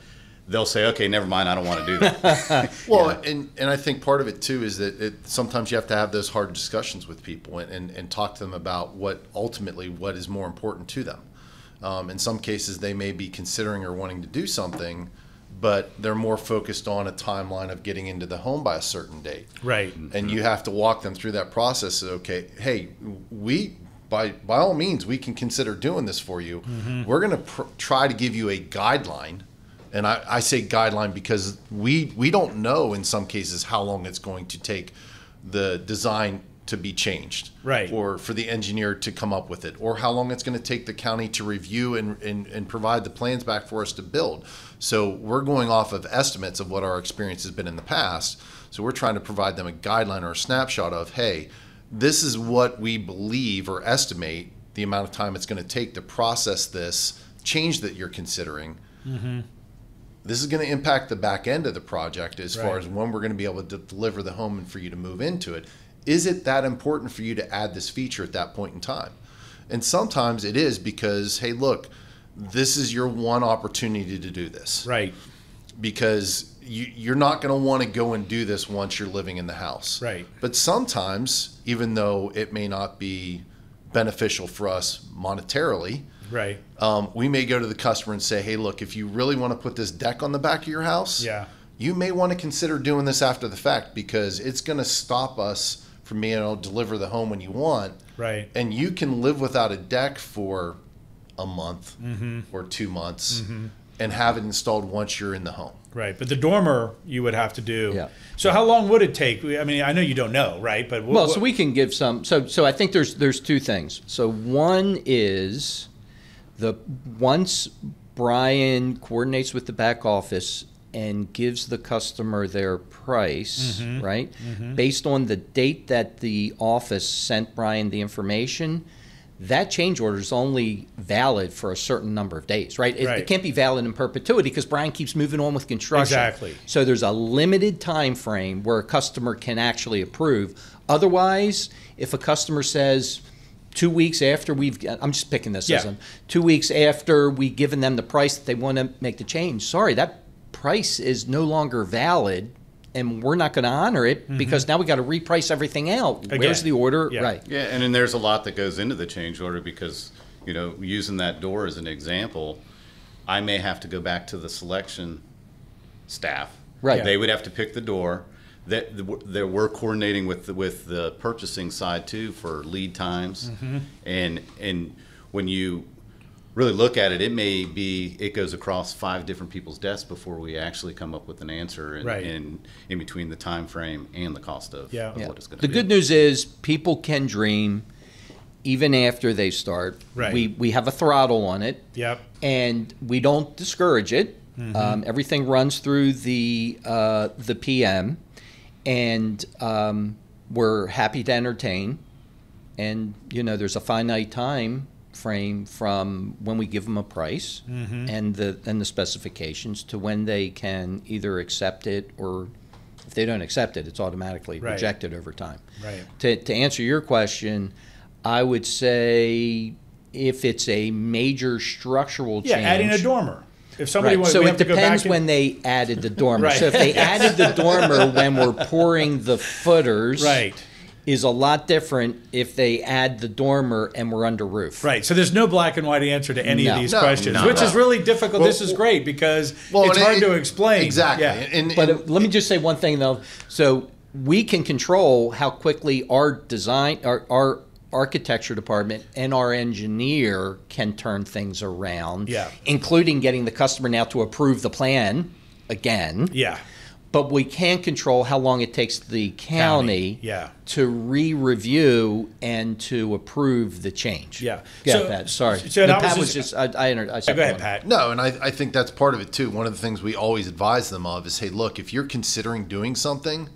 they'll say, okay, never mind, I don't want to do that.
Well, and, and I think part of it too is that it, sometimes you have to have those hard discussions with people and, and, and talk to them about what ultimately what is more important to them. Um, in some cases, they may be considering or wanting to do something, but they're more focused on a timeline of getting into the home by a certain date.
Right.
And you have to walk them through that process. of, Okay, hey, we by by all means we can consider doing this for you. We're going to pr- try to give you a guideline, and I, I say guideline because we we don't know in some cases how long it's going to take the design to be changed,
Right.
Or for the engineer to come up with it, or how long it's going to take the county to review and, and, and provide the plans back for us to build. So we're going off of estimates of what our experience has been in the past. So we're trying to provide them a guideline or a snapshot of, hey, this is what we believe or estimate the amount of time it's going to take to process this change that you're considering. Mm-hmm. This is going to impact the back end of the project as far as when we're going to be able to deliver the home and for you to move into it. Is it that important for you to add this feature at that point in time? And sometimes it is because, hey, look, this is your one opportunity to do this
Right.
because you, you're not going to want to go and do this once you're living in the house.
Right.
But sometimes, even though it may not be beneficial for us monetarily,
Right.
um, we may go to the customer and say, hey, look, if you really want to put this deck on the back of your house,
Yeah.
you may want to consider doing this after the fact because it's going to stop us from being able to deliver the home when you want.
Right.
And you can live without a deck for a month
Mm-hmm.
or two months and have it installed once you're in the home.
Right. But the dormer you would have to do.
Yeah.
So how long would it take? I mean, I know you don't know, right? But wh-
Well, so we can give some. So, so I think there's there's two things. So one is the once Brian coordinates with the back office and gives the customer their price, mm-hmm. right, mm-hmm. based on the date that the office sent Brian the information. That change order is only valid for a certain number of days, right? It,
Right.
it can't be valid in perpetuity because Brian keeps moving on with construction.
Exactly.
So there's a limited time frame where a customer can actually approve. Otherwise, if a customer says two weeks after we've, I'm just picking this as
Yeah.
a, two weeks after we've given them the price that they want to make the change, sorry, that price is no longer valid and we're not going to honor it because now we got to reprice everything out. Where's
Mm-hmm.
The order?
Yeah.
Right.
Yeah, and then there's a lot that goes into the change order because, you know, using that door as an example, I may have to go back to the selection staff.
Right.
They would have to pick the door. That that we're coordinating with the, with the purchasing side too for lead times, and and when you really look at it, it may be it goes across five different people's desks before we actually come up with an answer in,
Right.
in, in between the time frame and the cost of,
Yeah.
of
Yeah.
what it's going
The
to be.
The good news is people can dream. even after they start.
Right.
We we have a throttle on it.
Yep.
and we don't discourage it. Um, everything runs through the uh, the PM, and um, we're happy to entertain. And you know, there's a finite time frame from when we give them a price and the and the specifications to when they can either accept it or if they don't accept it, it's automatically
Right.
rejected over time.
Right.
To, to answer your question, I would say if it's a major structural
Yeah,
change.
Yeah, adding a dormer. If somebody
Right.
wants,
So it
have to go
depends when
in-
they added the dormer.
Right.
So if they added the dormer when we're pouring the footers,
Right.
is a lot different if they add the dormer and we're under roof.
Right. So there's no black and white answer to any of these
No,
questions,
no,
which is really difficult.
Well,
this is great because
Well,
it's hard
it-
to explain.
Exactly.
Yeah.
And,
But
and-
let me just say one thing though. So we can control how quickly our design, our, our architecture department and our engineer can turn things around.
Yeah.
Including getting the customer now to approve the plan again.
yeah.
But we can't control how long it takes the county,
Yeah.
to re-review and to approve the change.
Yeah.
Yeah,
So-
Pat, sorry.
so
No,
that was
Pat was
just-
just, I, I, inter- I
So go ahead, Pat.
No, and I, I think that's part of it too. One of the things we always advise them of is hey, look, if you're considering doing something,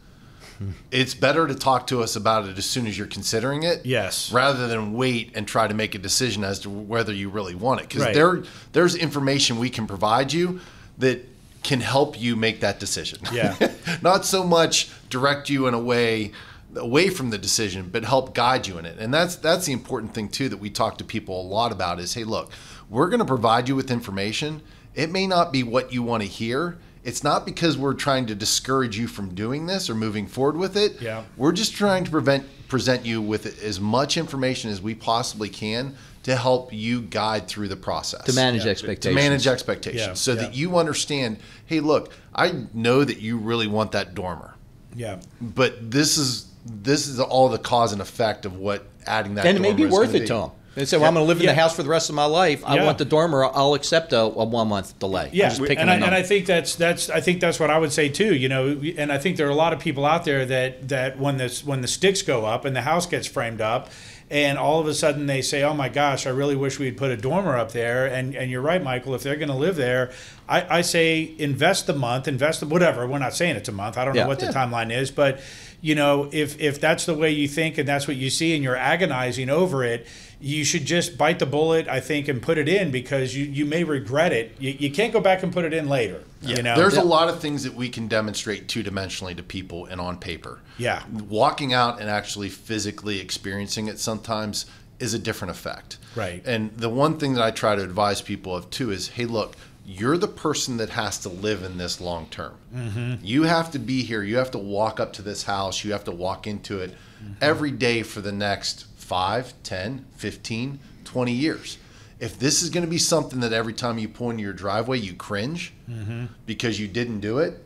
it's better to talk to us about it as soon as you're considering it.
Yes.
Rather than wait and try to make a decision as to whether you really want it. Because
Right.
there there's information we can provide you that can help you make that decision.
Yeah.
Not so much direct you in a way away from the decision, but help guide you in it. And that's that's the important thing too that we talk to people a lot about is hey, look, we're going to provide you with information. It may not be what you want to hear. It's not because we're trying to discourage you from doing this or moving forward with it.
Yeah.
We're just trying to prevent present you with as much information as we possibly can to help you guide through the process
To manage
to
expectations.
To manage expectations
Yeah,
so
yeah.
that you understand hey look i know that you really want that dormer
Yeah.
but this is this is all the cause and effect of what adding that
And it may be worth it
be.
to them. They say, well, I'm going to live in
Yeah.
the house for the rest of my life. I
Yeah.
want the dormer. I'll accept a, a one month delay.
Yeah,
I'm just picking
and
a
I, and. I think that's that's I think that's what I would say too. You know, and I think there are a lot of people out there that that when this when the sticks go up and the house gets framed up, and all of a sudden they say, "Oh my gosh, I really wish we'd put a dormer up there." And and you're right, Michael. If they're going to live there, I, I say invest the month, invest the whatever. We're not saying it's a month. I don't
Yeah.
know what the
Yeah.
timeline is, but you know, if if that's the way you think and that's what you see and you're agonizing over it, you should just bite the bullet, I think, and put it in because you, you may regret it. You, you can't go back and put it in later. You know,
there's a lot of things that we can demonstrate two dimensionally to people and on paper
Yeah.
walking out and actually physically experiencing it sometimes is a different effect
Right.
and the one thing that i try to advise people of too is hey look you're the person that has to live in this long term
Mm-hmm.
you have to be here you have to walk up to this house you have to walk into it
Mm-hmm.
every day for the next 5 10 15 20 years if this is going to be something that every time you pull into your driveway you cringe
Mm-hmm.
because you didn't do it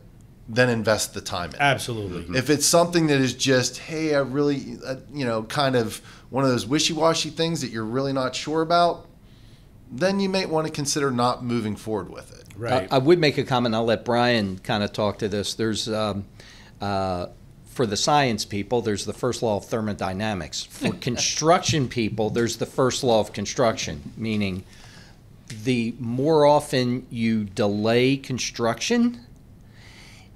then invest the time in it.
absolutely.
If it's something that is just, hey, I really, uh, you know, kind of one of those wishy-washy things that you're really not sure about, then you may want to consider not moving forward with it.
Right.
I, I would make a comment. I'll let Brian kind of talk to this. There's um, uh, for the science people, there's the first law of thermodynamics. For construction people, there's the first law of construction, meaning the more often you delay construction,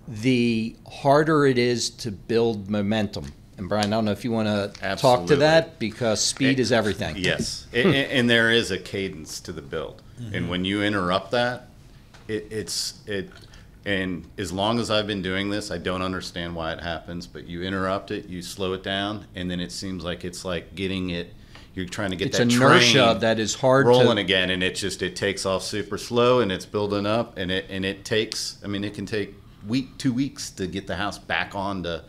the harder it is to build momentum. And Brian, I don't know if you want to talk to that because speed is everything.
Yes, A- a- and, there is a cadence to the build,
Mm-hmm.
and when you interrupt that, it, it's it. And as long as I've been doing this, I don't understand why it happens. But you interrupt it, you slow it down, and then it seems like it's like getting it. You're trying to get
It's
that
inertia that is hard to-
rolling again, and it just it takes off super slow, and it's building up, and it and it takes. I mean, it can take week, two weeks to get the house back on to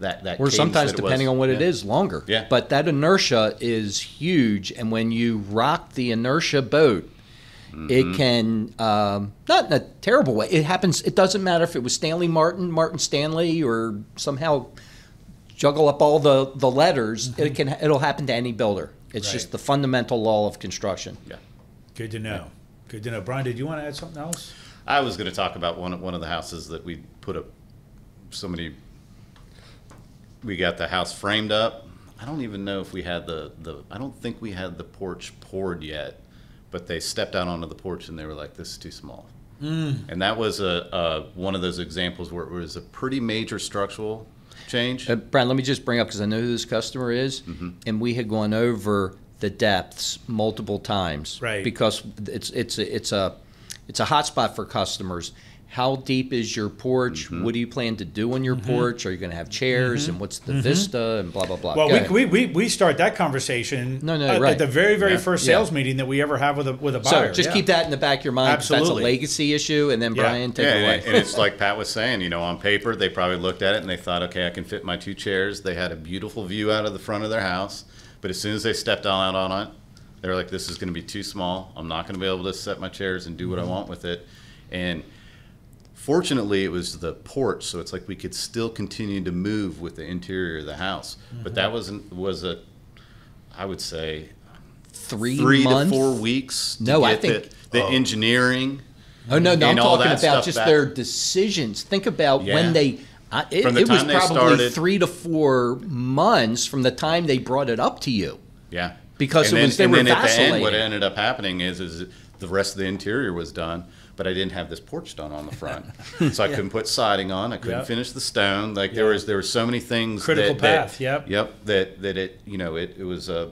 that that.
or sometimes
that it was.
depending on what it
Yeah.
is longer
Yeah.
but that inertia is huge and when you rock the inertia boat
Mm-hmm.
it can um, not in a terrible way it happens it doesn't matter if it was stanley martin martin stanley or somehow juggle up all the the letters it can it'll happen to any builder it's
Right.
just the fundamental law of construction
Yeah.
Good to know. Good to know. Brian, did you want to add something else?
I was going to talk about one of, one of the houses that we put up. Somebody, we got the house framed up. I don't even know if we had the, the I don't think we had the porch poured yet, but they stepped out onto the porch and they were like, "This is too small." And that was a, a one of those examples where it was a pretty major structural change.
Uh, Brian, let me just bring up because I know who this customer is,
Mm-hmm.
and we had gone over the depths multiple times.
Right.
Because it's it's a, it's a it's a hot spot for customers. How deep is your porch?
Mm-hmm.
What do you plan to do on your porch? Are you going to have chairs? And what's the vista? And blah blah blah.
Mm-hmm. Well,
Go
we, we, we, we start that conversation
No, no,
at,
right.
at the very, very
Yeah.
first
Yeah.
sales meeting that we ever have with a, with a buyer.
so
buyer.
just
Yeah.
keep that in the back of your mind. 'cause That's
Absolutely.
a legacy issue, and then
Yeah.
Brian, take
yeah,
it away.
and, and it's like Pat was saying, you know, on paper, they probably looked at it and they thought, okay, I can fit my two chairs. They had a beautiful view out of the front of their house, but as soon as they stepped out on it, they were like, this is going to be too small. I'm not going to be able to set my chairs and do what I want with it. And fortunately, it was the porch, so it's like we could still continue to move with the interior of the house. But that mm-hmm. wasn't was a, I would say,
Three,
three
months.
to four weeks. To
No, I think-
the, the engineering.
Oh no, no, I'm talking about just
back-
their decisions. Think about
Yeah.
when they. I, it,
From the
it was probably
started-
three to four months from the time they brought it up to you.
Yeah,
Because
and
it
then,
was- they
and
were
then at the end, what ended up happening is is the rest of the interior was done, but I didn't have this porch done on the front, so I couldn't put siding on. I couldn't
Yep.
finish the stone. Like there was there were so many things.
Critical
that, that-
path, yep.
Yep. That that it you know it it was a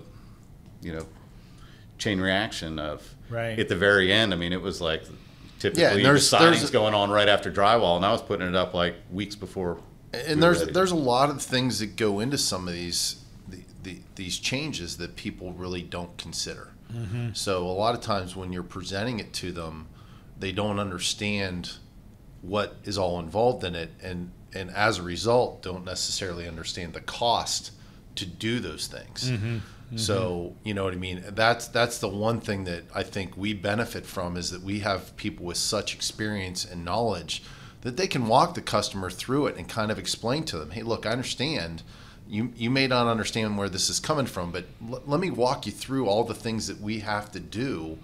you know chain reaction of
Right.
at the very end. I mean, it was like typically
and
the
there's-
siding's
there's-
going on right after drywall, and I was putting it up like weeks before.
And
were
there's
ready.
there's a lot of things that go into some of these the, the, these changes that people really don't consider. Mm-hmm. So a lot of times when you're presenting it to them, they don't understand what is all involved in it, and and as a result, don't necessarily understand the cost to do those things. Mm-hmm. Mm-hmm. So you know what I mean. That's that's the one thing that I think we benefit from is that we have people with such experience and knowledge that they can walk the customer through it and kind of explain to them, hey, look, I understand. You, you may not understand where this is coming from, but l- let me walk you through all the things that we have to do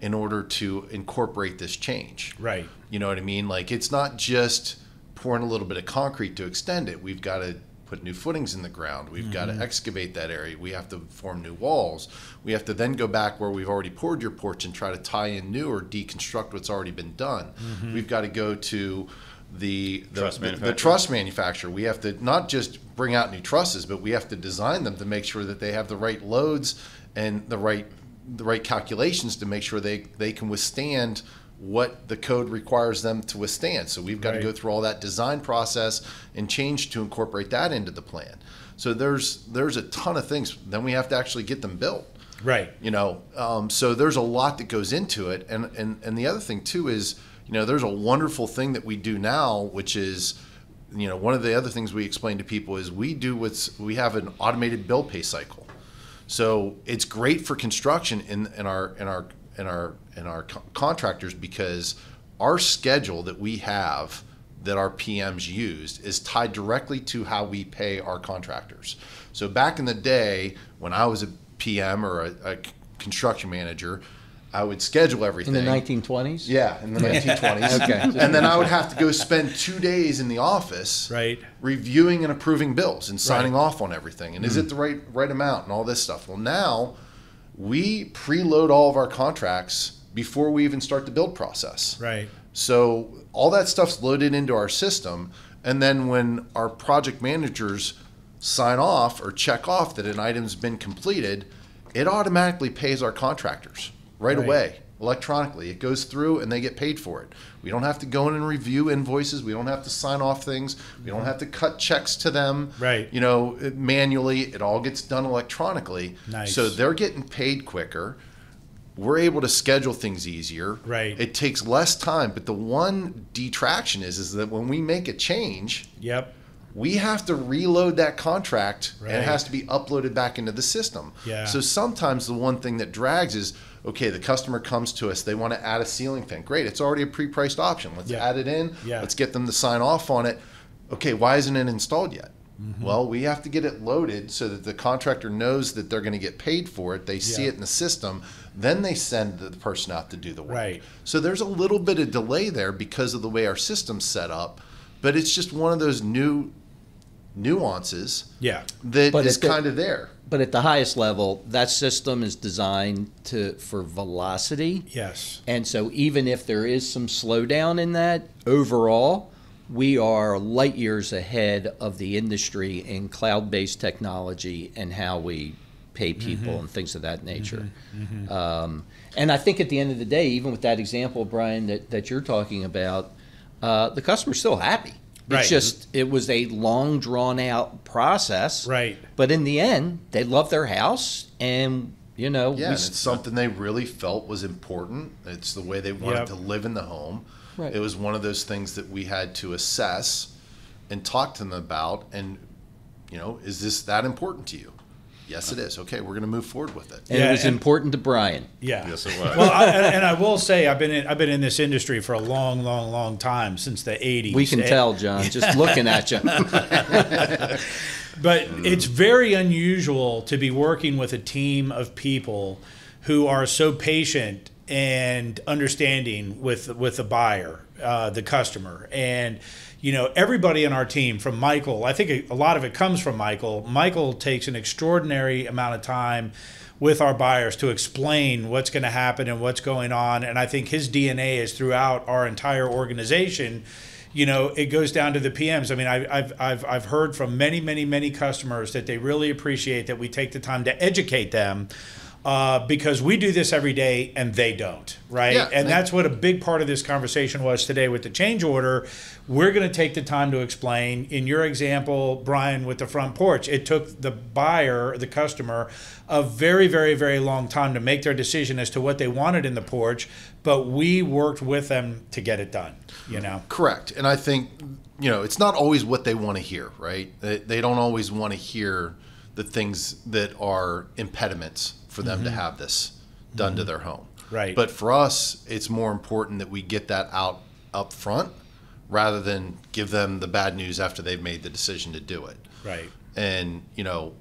in order to incorporate this change.
Right.
You know what I mean? Like it's not just pouring a little bit of concrete to extend it. We've got to put new footings in the ground. We've got to mm-hmm. excavate that area. We have to form new walls. We have to then go back where we've already poured your porch and try to tie in new or deconstruct what's already been done. Mm-hmm. We've got to go to the the,
Truss
the, the truss manufacturer. We have to not just bring out new trusses, but we have to design them to make sure that they have the right loads and the right the right calculations to make sure they they can withstand what the code requires them to withstand. So we've got
Right.
to go through all that design process and change to incorporate that into the plan. So there's there's a ton of things. Then we have to actually get them built
Right.
you know um, so there's a lot that goes into it and, and and the other thing too is you know there's a wonderful thing that we do now which is you know one of the other things we explain to people is we do what's we have an automated bill pay cycle so it's great for construction in, in our in our in our in our co- contractors because our schedule that we have that our PMs used is tied directly to how we pay our contractors. So back in the day when I was a PM or a, a construction manager, I would schedule everything.
in the 1920s.
Yeah, in the 1920s.
Okay.
And then I would have to go spend two days in the office
Right.
reviewing and approving bills and signing
Right.
off on everything. And is hmm. it the right right amount and all this stuff? Well, now we preload all of our contracts before we even start the build process.
Right.
So all that stuff's loaded into our system, and then when our project managers sign off or check off that an item's been completed, it automatically pays our contractors right,
Right.
away electronically. It goes through and they get paid for it. We don't have to go in and review invoices. We don't have to sign off things. We don't mm-hmm. have to cut checks to them.
Right.
You know, uh, manually. It all gets done electronically.
Nice.
So they're getting paid quicker. We're able to schedule things easier.
Right.
It takes less time, but the one detraction is is that when we make a change,
Yep.
we have to reload that contract and it has to be uploaded back into the system.
Yeah.
So sometimes the one thing that drags is okay, the customer comes to us, they want to add a ceiling fan. Great, it's already a pre-priced option. Let's
Yeah.
add it in.
Yeah.
Let's get them to sign off on it. Okay, why isn't it installed yet?
Mm-hmm.
Well, we have to get it loaded so that the contractor knows that they're going to get paid for it. They see it in the system. Then they send the person out to do the work.
Right.
So there's a little bit of delay there because of the way our system's set up, but it's just one of those new nuances
Yeah.
that
But
is kind of there.
But at the highest level, that system is designed to for velocity.
Yes.
And so even if there is some slowdown in that overall, we are light years ahead of the industry in cloud-based technology and how we pay people and things of that nature. Um, and I think at the end of the day, even with that example, Brian, that, that you're talking about, uh, the customer's still happy.
Right.
It's just it was a long drawn out process.
Right.
But in the end, they love their house and you know,
Yeah,
we
and it's something they really felt was important. It's the way they wanted
Yep.
to live in the home.
Right.
It was one of those things that we had to assess and talk to them about. And, you know, is this that important to you? Yes, it is. Okay, we're going to move forward with it.
and
Yeah,
it was
and-
important to Brian.
Yeah.
Yes, it was.
Well, I, and, and I will say I've been in, I've been in this industry for a long, long, long time since the '80s.
We can
And-
tell, John, just looking at you.
But it's very unusual to be working with a team of people who are so patient and understanding with with the buyer, uh, the customer, and you know everybody in our team from Michael. I think a, lot of it comes from Michael. Michael takes an extraordinary amount of time with our buyers to explain what's going to happen and what's going on, and I think his DNA is throughout our entire organization you know, it goes down to the PMs. I mean, I've, I've, I've heard from many, many, many customers that they really appreciate that we take the time to educate them uh, because we do this every day and they don't, right?
Yeah,
and that's what a big part of this conversation was today with the change order. We're going to take the time to explain. In your example, Brian, with the front porch, it took the buyer, the customer, a very, very, very long time to make their decision as to what they wanted in the porch, but we worked with them to get it done, you know?
Correct. And I think, you know, it's not always what they want to hear, right? They, they don't always want to hear the things that are impediments for them to mm-hmm. have this done to mm-hmm. their home.
Right.
But for us, it's more important that we get that out up front rather than give them the bad news after they've made the decision to do it.
Right.
And, you know,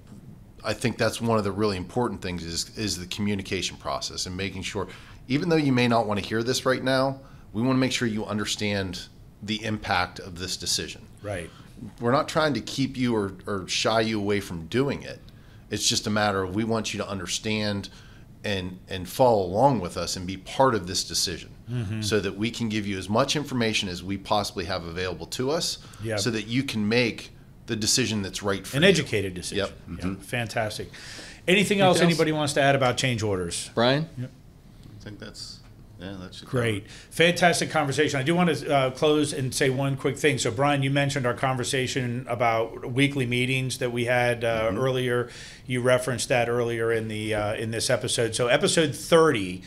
I think that's one of the really important things is is the communication process and making sure even though you may not want to hear this right now, we want to make sure you understand the impact of this decision.
Right.
We're not trying to keep you or, or shy you away from doing it. It's just a matter of we want you to understand and and follow along with us and be part of this decision mm-hmm. so that we can give you as much information as we possibly have available to us
Yep.
so that you can make the decision that's right for you.
An
you.
educated decision.
Yep.
Yeah, mm-hmm. fantastic. Anything else
else?
anybody wants to add about change orders?
Brian? Yep.
I think that's yeah, that should
Great. Fantastic conversation. I do want to uh, close and say one quick thing. So, Brian, you mentioned our conversation about weekly meetings that we had uh, earlier. You referenced that earlier in the uh, in this episode. So, episode 30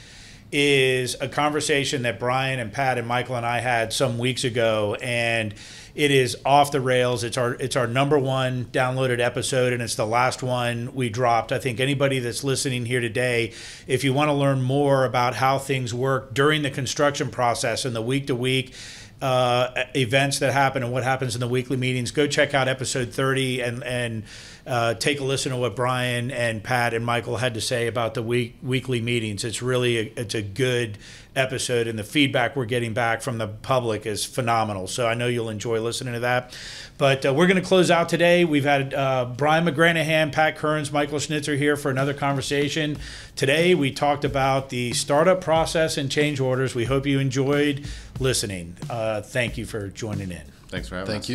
is a conversation that Brian and Pat and Michael and I had some weeks ago and it is off the rails. It's our it's our number one downloaded episode, and it's the last one we dropped. I think anybody that's listening here today, if you want to learn more about how things work during the construction process and the week to week uh, events that happen and what happens in the weekly meetings, go check out episode thirty and and uh, take a listen to what Brian and Pat and Michael had to say about the week weekly meetings. It's really a, it's a good episode, and the feedback we're getting back from the public is phenomenal. So I know you'll enjoy listening to that. But uh, we're going to close out today. We've had uh, Brian McGranahan, Pat Kearns, Michael Schnitzer here for another conversation. Today we talked about the startup process and change orders. We hope you enjoyed listening. Uh, thank you for joining in.
Thanks for having
Thank
us.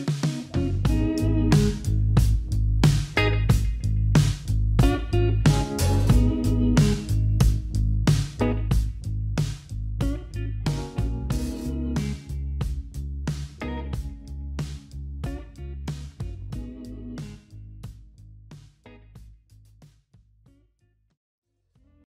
you.